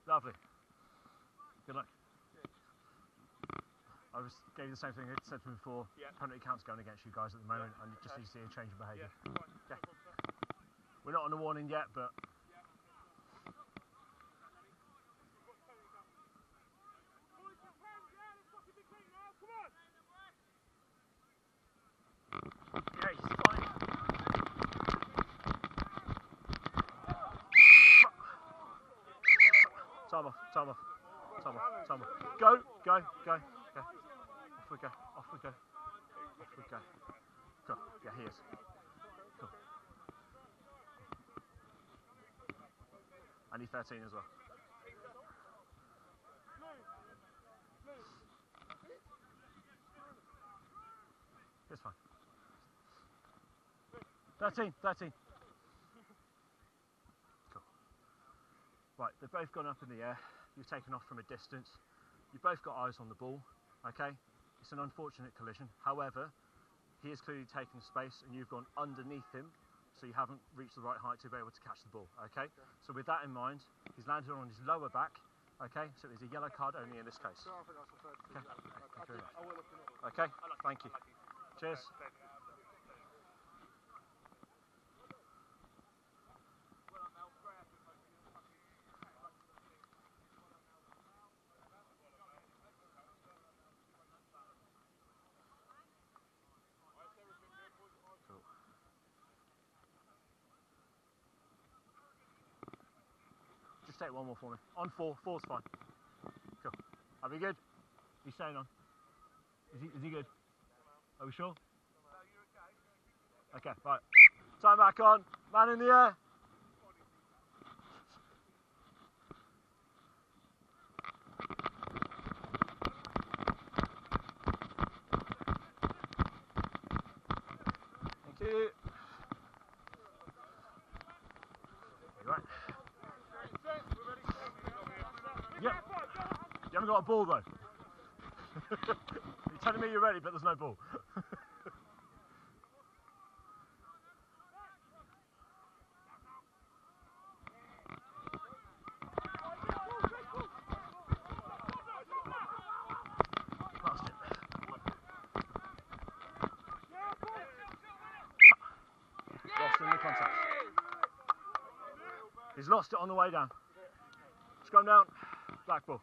Speaker 1: Lovely. Good luck. I was gave you the same thing I said to me before.
Speaker 2: Yeah.
Speaker 1: Penalty counts going against you guys at the moment, and you just need to see a change in behaviour.
Speaker 2: Yeah.
Speaker 1: Okay. We're not on the warning yet, but
Speaker 2: Boys, put hands down, let's fucking be clean now, come on!
Speaker 1: yeah, he's fine. Time off, time off, off. Go, go, go, go. Off we go, off we go, off we go. Go, yeah, he is. Cool. I need 13 as well. It's fine. 13, 13. Cool. Right, they've both gone up in the air. You've taken off from a distance. You've both got eyes on the ball, okay? It's an unfortunate collision. However, he has clearly taken space and you've gone underneath him, so you haven't reached the right height to be able to catch the ball, okay? So with that in mind, he's landed on his lower back, okay? So it's a yellow card only in this case.
Speaker 3: So I think that's the third
Speaker 1: Okay, okay, thank you very
Speaker 3: I,
Speaker 1: much.
Speaker 3: I will look at it.
Speaker 1: Okay, thank you. Cheers. Cool. Just take one more for me. On four. Four's fine. Cool. Are we good? He's staying on. Is he, is he good? Are we sure? Okay, right. Time back on. Man in the air. Thank you. You right? Yep. You haven't got a ball though. (laughs) you're telling me you're ready, but there's no ball. (laughs) He's lost it on the way down. Scrum down. Black ball.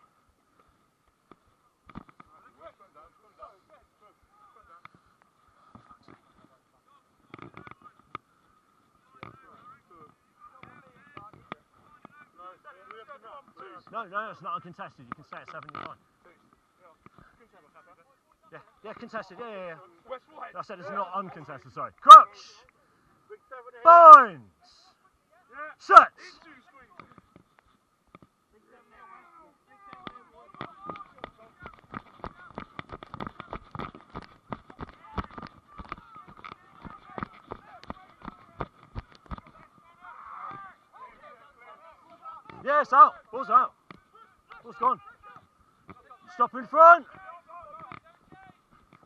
Speaker 1: It's not uncontested. You can stay at seven, you're fine. Yeah, yeah, contested. Yeah, yeah, yeah. I said it's not uncontested, sorry. Crouch! Binds! Sets! Yeah, it's out. Ball's out. Ball's gone. Stop in front.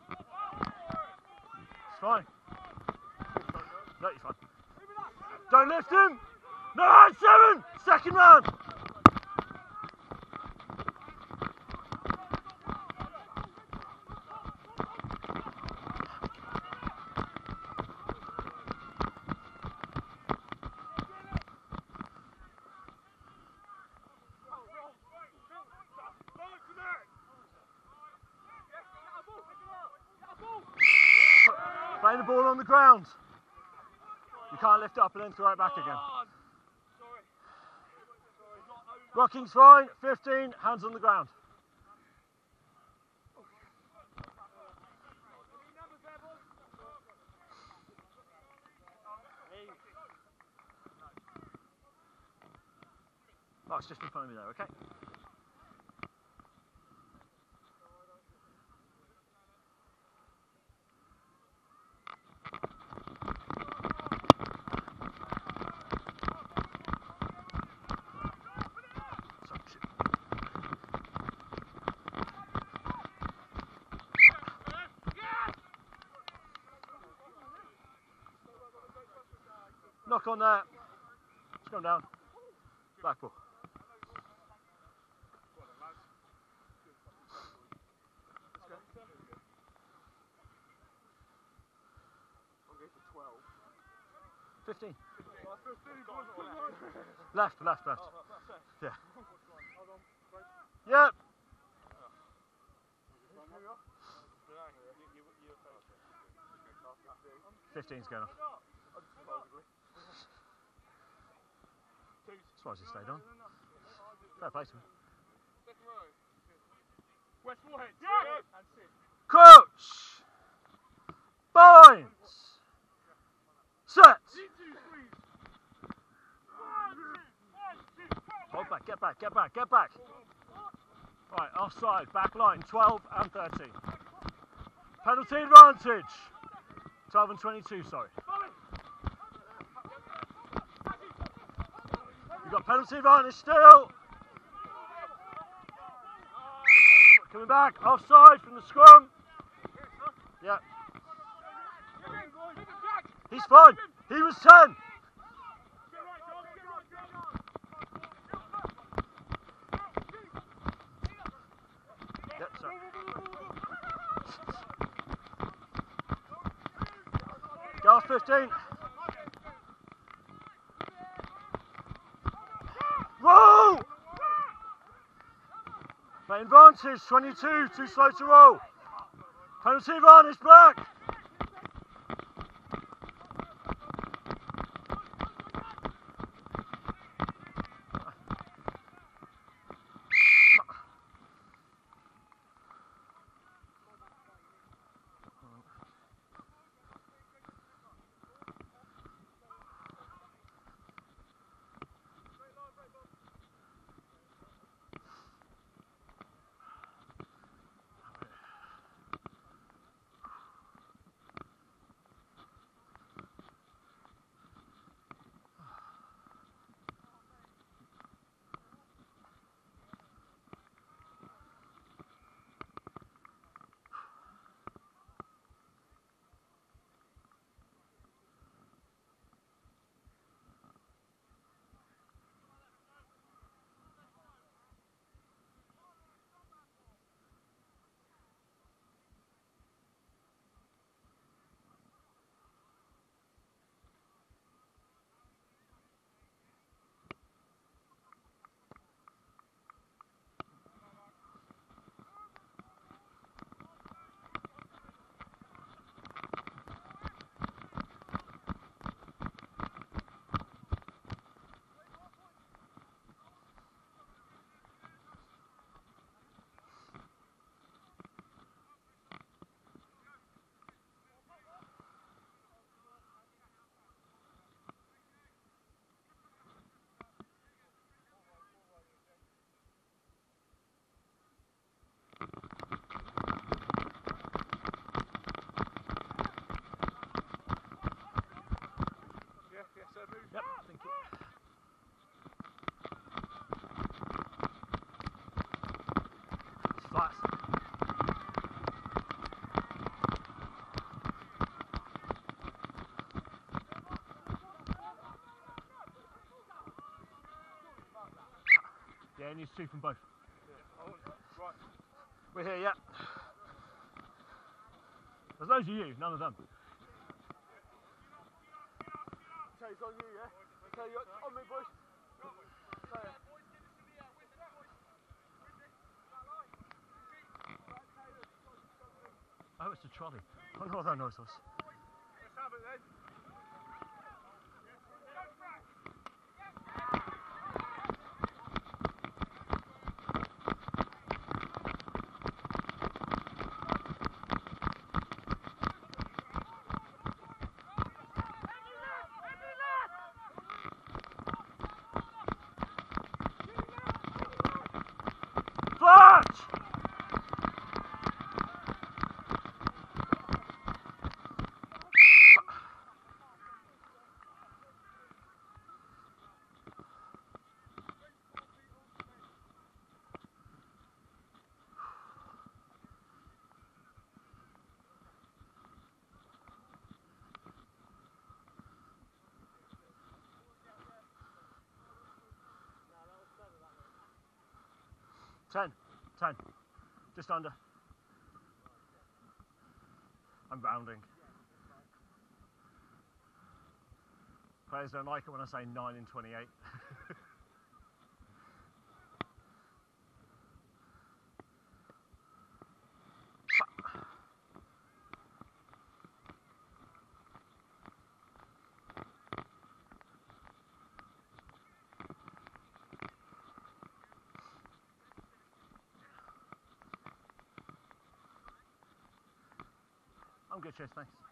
Speaker 1: It's fine. No, you're fine. Don't lift him. No, seven. Second round. Play the ball on the ground. You can't lift up and then throw it back again. Oh, Rocking's fine. 15. Hands on the ground. Mark's just in front of me there, okay? Knock on that. It's gone down. Back
Speaker 4: 12.
Speaker 1: 15. Left, left, left. Yeah. Yep. 15's going off. Stayed on. Fair play to him.
Speaker 2: West Warhead.
Speaker 3: Yeah.
Speaker 1: Coach! Points! Set! Hold back, get back, get back, get back. Right, offside, back line, 12 and 13. Penalty advantage. 12 and 22, sorry. You've got penalty advantage still. Coming back, offside from the scrum. Yeah, he's fine. He was 10. Yep, sorry. 15. Roll! Main 22, too slow to roll. Penalty advantage, black. Needs two from both.
Speaker 2: Right.
Speaker 1: We're here, yeah. There's loads of you, none of them.
Speaker 4: Okay, it's on you, yeah? Okay, you're on me, boys. Okay.
Speaker 1: Oh, it's a trolley. I wonder what that noise was. 10, 10, just under. I'm rounding. Players don't like it when I say 9 in 28. (laughs) cheers, thanks.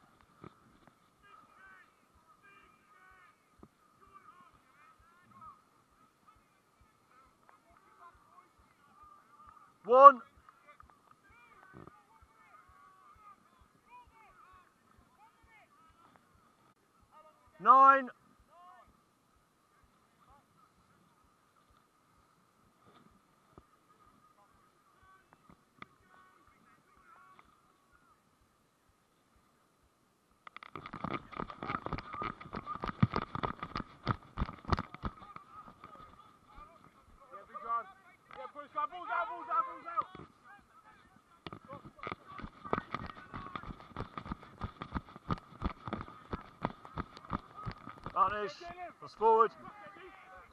Speaker 1: Advantage. Pass forward.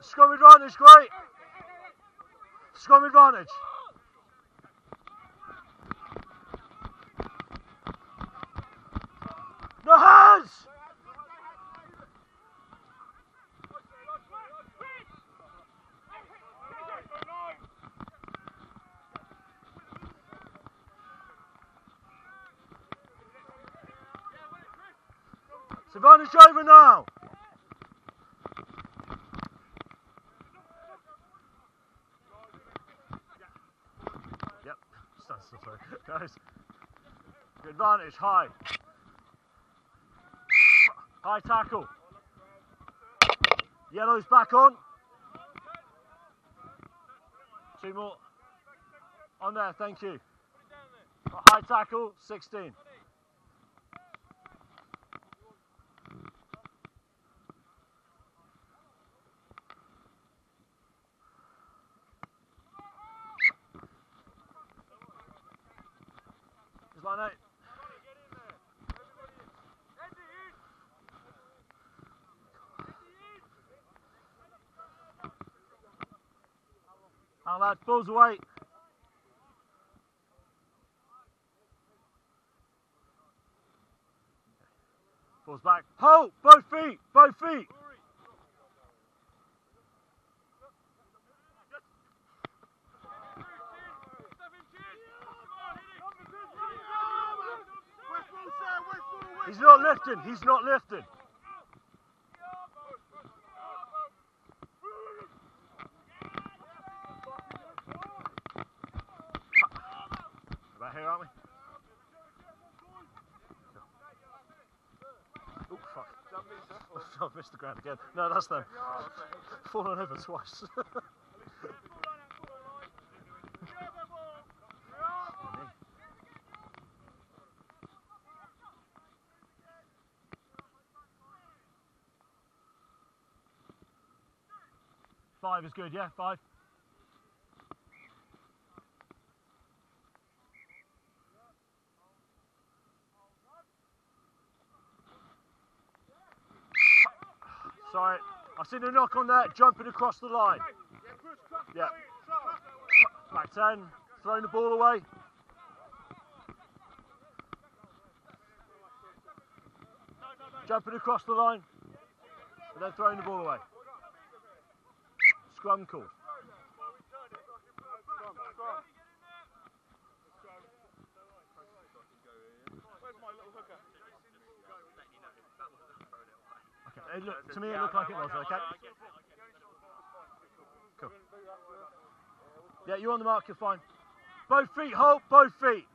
Speaker 1: Scrum advantage, great. Scrum advantage. No hands! Advantage over now. Yep, sorry. Guys, advantage, high. High tackle. Yellow's back on. Two more. On there, thank you. High tackle, 16. Here's line eight. Lad, balls away. Balls back. Hold! Both feet! Both feet! He's not lifting. He's not lifting. About here, aren't we? Oh, fuck. I've missed the ground again. No, that's them. Fallen over twice. (laughs) Five is good, yeah? Five. Sorry, A knock on that, jumping across the line. Yeah. Back 10, throwing the ball away. Jumping across the line, and then throwing the ball away. Scrum call.
Speaker 4: Where's my little hooker?
Speaker 1: Okay. It look, to me, it looked like it was, okay? Cool. Yeah, you're on the mark, you're fine. Both feet, hold, both feet.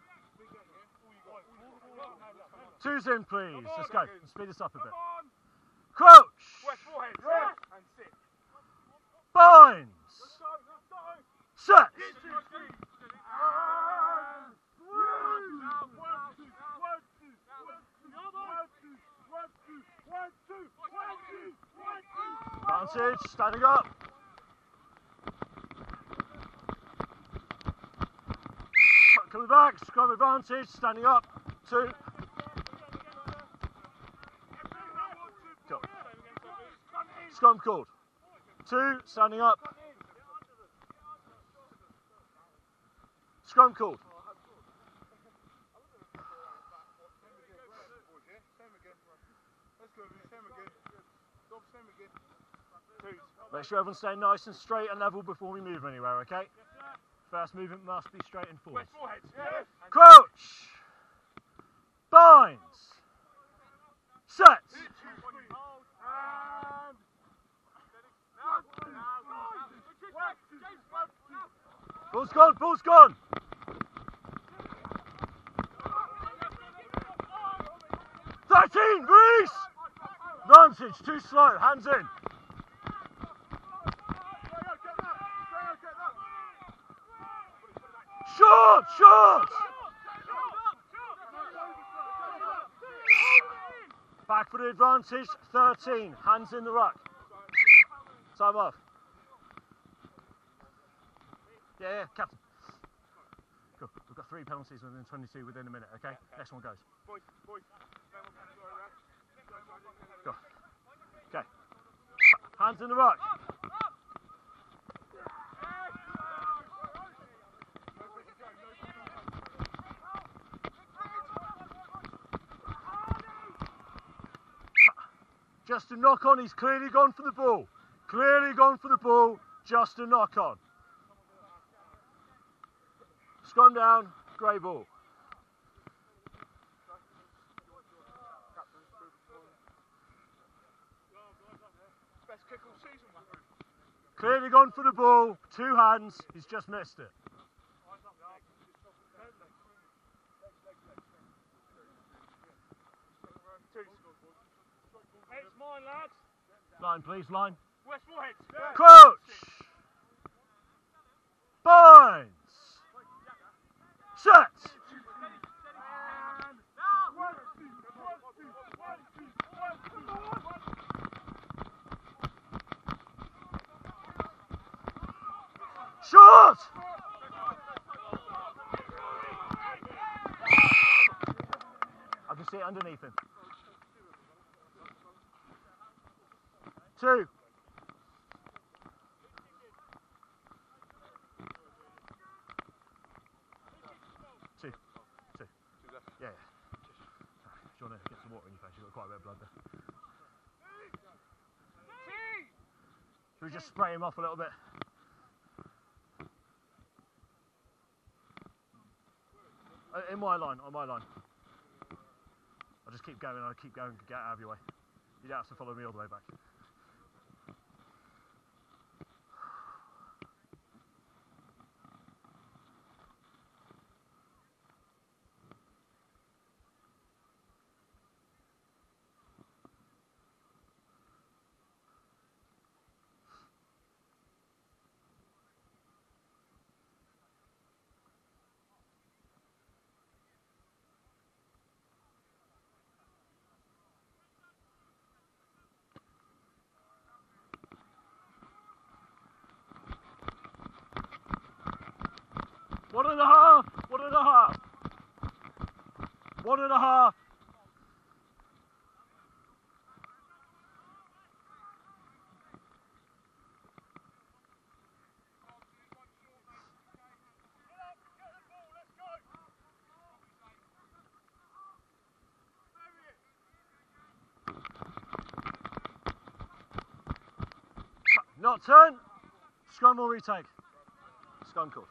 Speaker 1: Two's in, please. Let's go. Let's speed this up a bit. Crouch. Binds. Set. Advantage. Standing up. the back, scrum advantage, standing up, two. Scrum called. Two, standing up. Scrum called. Make sure everyone's staying nice and straight and level before we move anywhere, okay? First movement must be straight and forward. Crouch! Binds! Set! Ball's gone, ball's gone! Thirteen, release! Vantage, too slow, hands in. Short, short! Back for the advantage, 13, hands in the ruck. Time off. Yeah, yeah, captain. Cool. We've got three penalties within 22 within a minute, okay? Next one goes. Go. Okay. Hands in the ruck. Just a knock on, he's clearly gone for the ball. Clearly gone for the ball, just a knock on. Scrum down, grey ball. Clearly gone for the ball, two hands, he's just missed it.
Speaker 2: It's mine, lads.
Speaker 1: Line, please, line.
Speaker 2: West Warhead.
Speaker 1: Crouch! Binds! Set! Short! I can see it underneath him. Two. Two. Two. Yeah, yeah. Do you want to get some water in your face? You've got quite a bit of blood there. Should we just spray him off a little bit? Uh, In my line, on my line. I'll just keep going, I'll keep going, get out of your way. You don't have to follow me all the way back. One and a half. One and a half. One and a half. Not turn. Scrum or retake. Scrum called.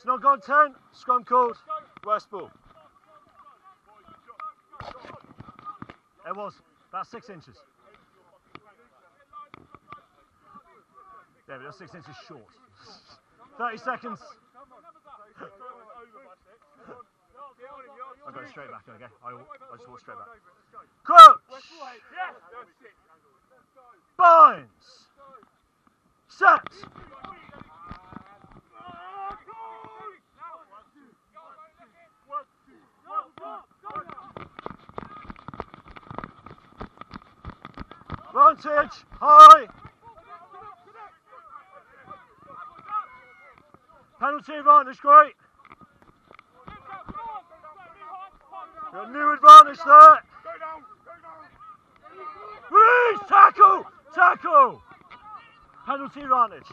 Speaker 1: It's not gone 10. Scrum called. West ball. It was about six inches. Yeah, but that's six inches short. (laughs) 30 seconds. I'll go straight back, okay? I, I just walk straight back. Crouch! Binds! Set! Vantage! High! Penalty advantage, great. Got a new advantage there. Release, tackle, tackle. Penalty advantage.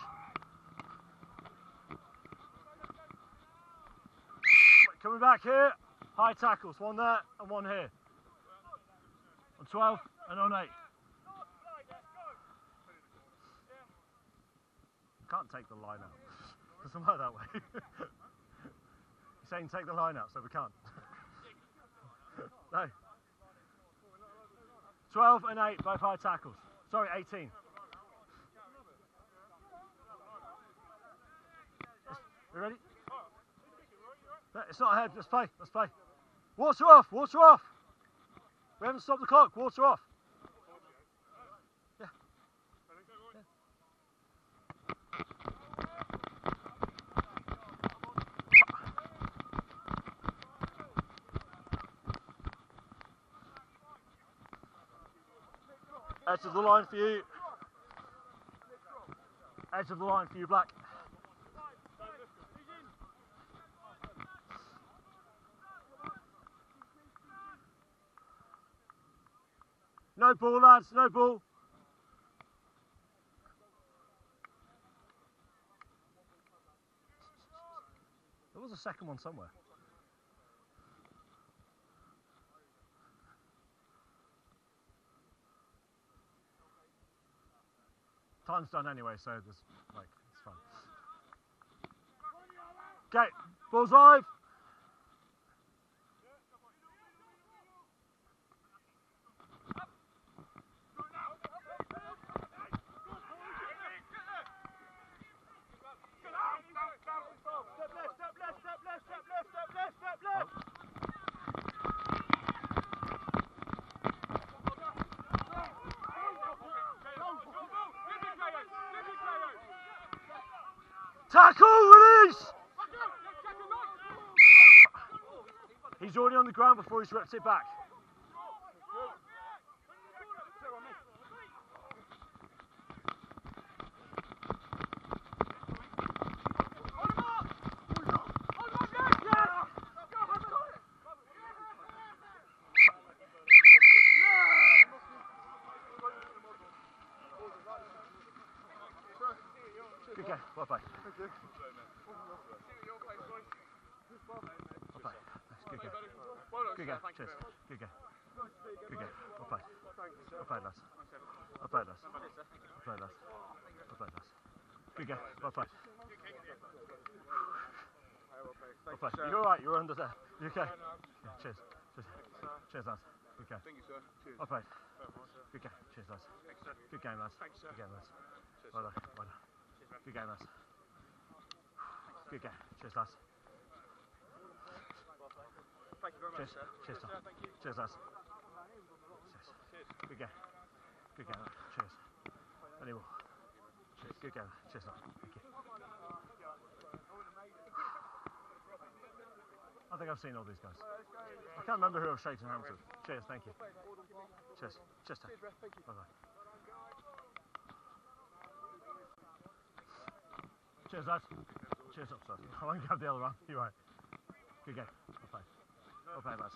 Speaker 1: Coming back here, high tackles, one there and one here. On 12 and on 8. Can't take the line out. (laughs) Doesn't work that way. (laughs) He's saying take the line out, so we can't. (laughs) no. 12 and 8, both high tackles. Sorry, 18. You ready? It's not ahead, let's play, let's play. Water off, water off. We haven't stopped the clock, water off. Edge of the line for you. Edge of the line for you, Black. No ball, lads, no ball. There was a second one somewhere. Time's done anyway, so there's like it's fine. Okay, ball's Tackle, release! He's already on the ground before he's ripped it back. Good game, well played. Well played. Nice, Good game. Good game, cheers. Good game. Good game. Well played. Well played, lads. Well played, lads. Well played, lads. Well played, lads. Good game, well played. Well played. You're alright, you're under there. You okay? Yeah, cheers. Cheers. Cheers, lads. Good game.
Speaker 4: Thank you, sir. Cheers.
Speaker 1: Well played. Good game. Cheers, lads. Thanks, sir. Good game, lads.
Speaker 4: Thanks, sir.
Speaker 1: Good game, lads. Cheers, Well done. Well done. Cheers, Good game, lads. Thanks, Good game. Cheers, lads.
Speaker 4: Thank you very much,
Speaker 1: Cheers.
Speaker 4: sir.
Speaker 1: Cheers,
Speaker 4: sir. Thank you.
Speaker 1: Cheers, lads. Cheers. Good game. Good game. Cheers. Any more? Cheers. Good game. Cheers, lad. Thank you. I think I've seen all these guys. I can't remember who I was shaking hands with. Cheers. Thank you. Cheers. Cheers. Tom. Bye bye. Cheers, lads. Cheers up, sir. I won't grab the other one. You're right. Good game. Well played, lads.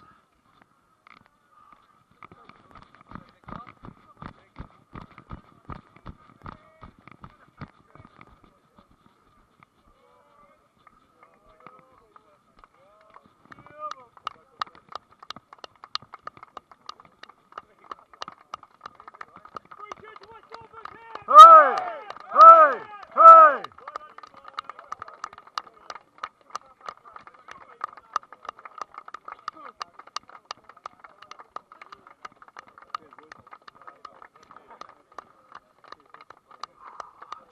Speaker 1: Hey! Hey! Hey!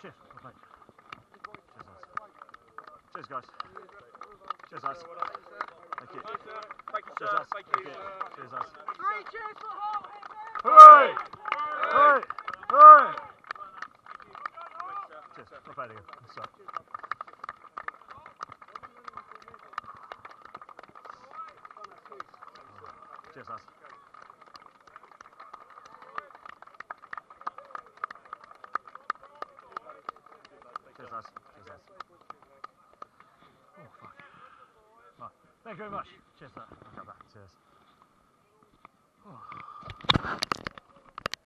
Speaker 1: Cheers. Well played. Cheers, lads. Cheers, guys. Cheers, lads. Thank you.
Speaker 4: Thank you,
Speaker 1: Cheers,
Speaker 4: sir. Thank you.
Speaker 1: Cheers, lads.
Speaker 3: Three cheers for Holt!
Speaker 1: Hey! Hey! Hey! Cheers. Well played again. So. Cheers, lads. Cheers, lads. Cheers, lads. Thank you very much. Cheers, sir. Cheers.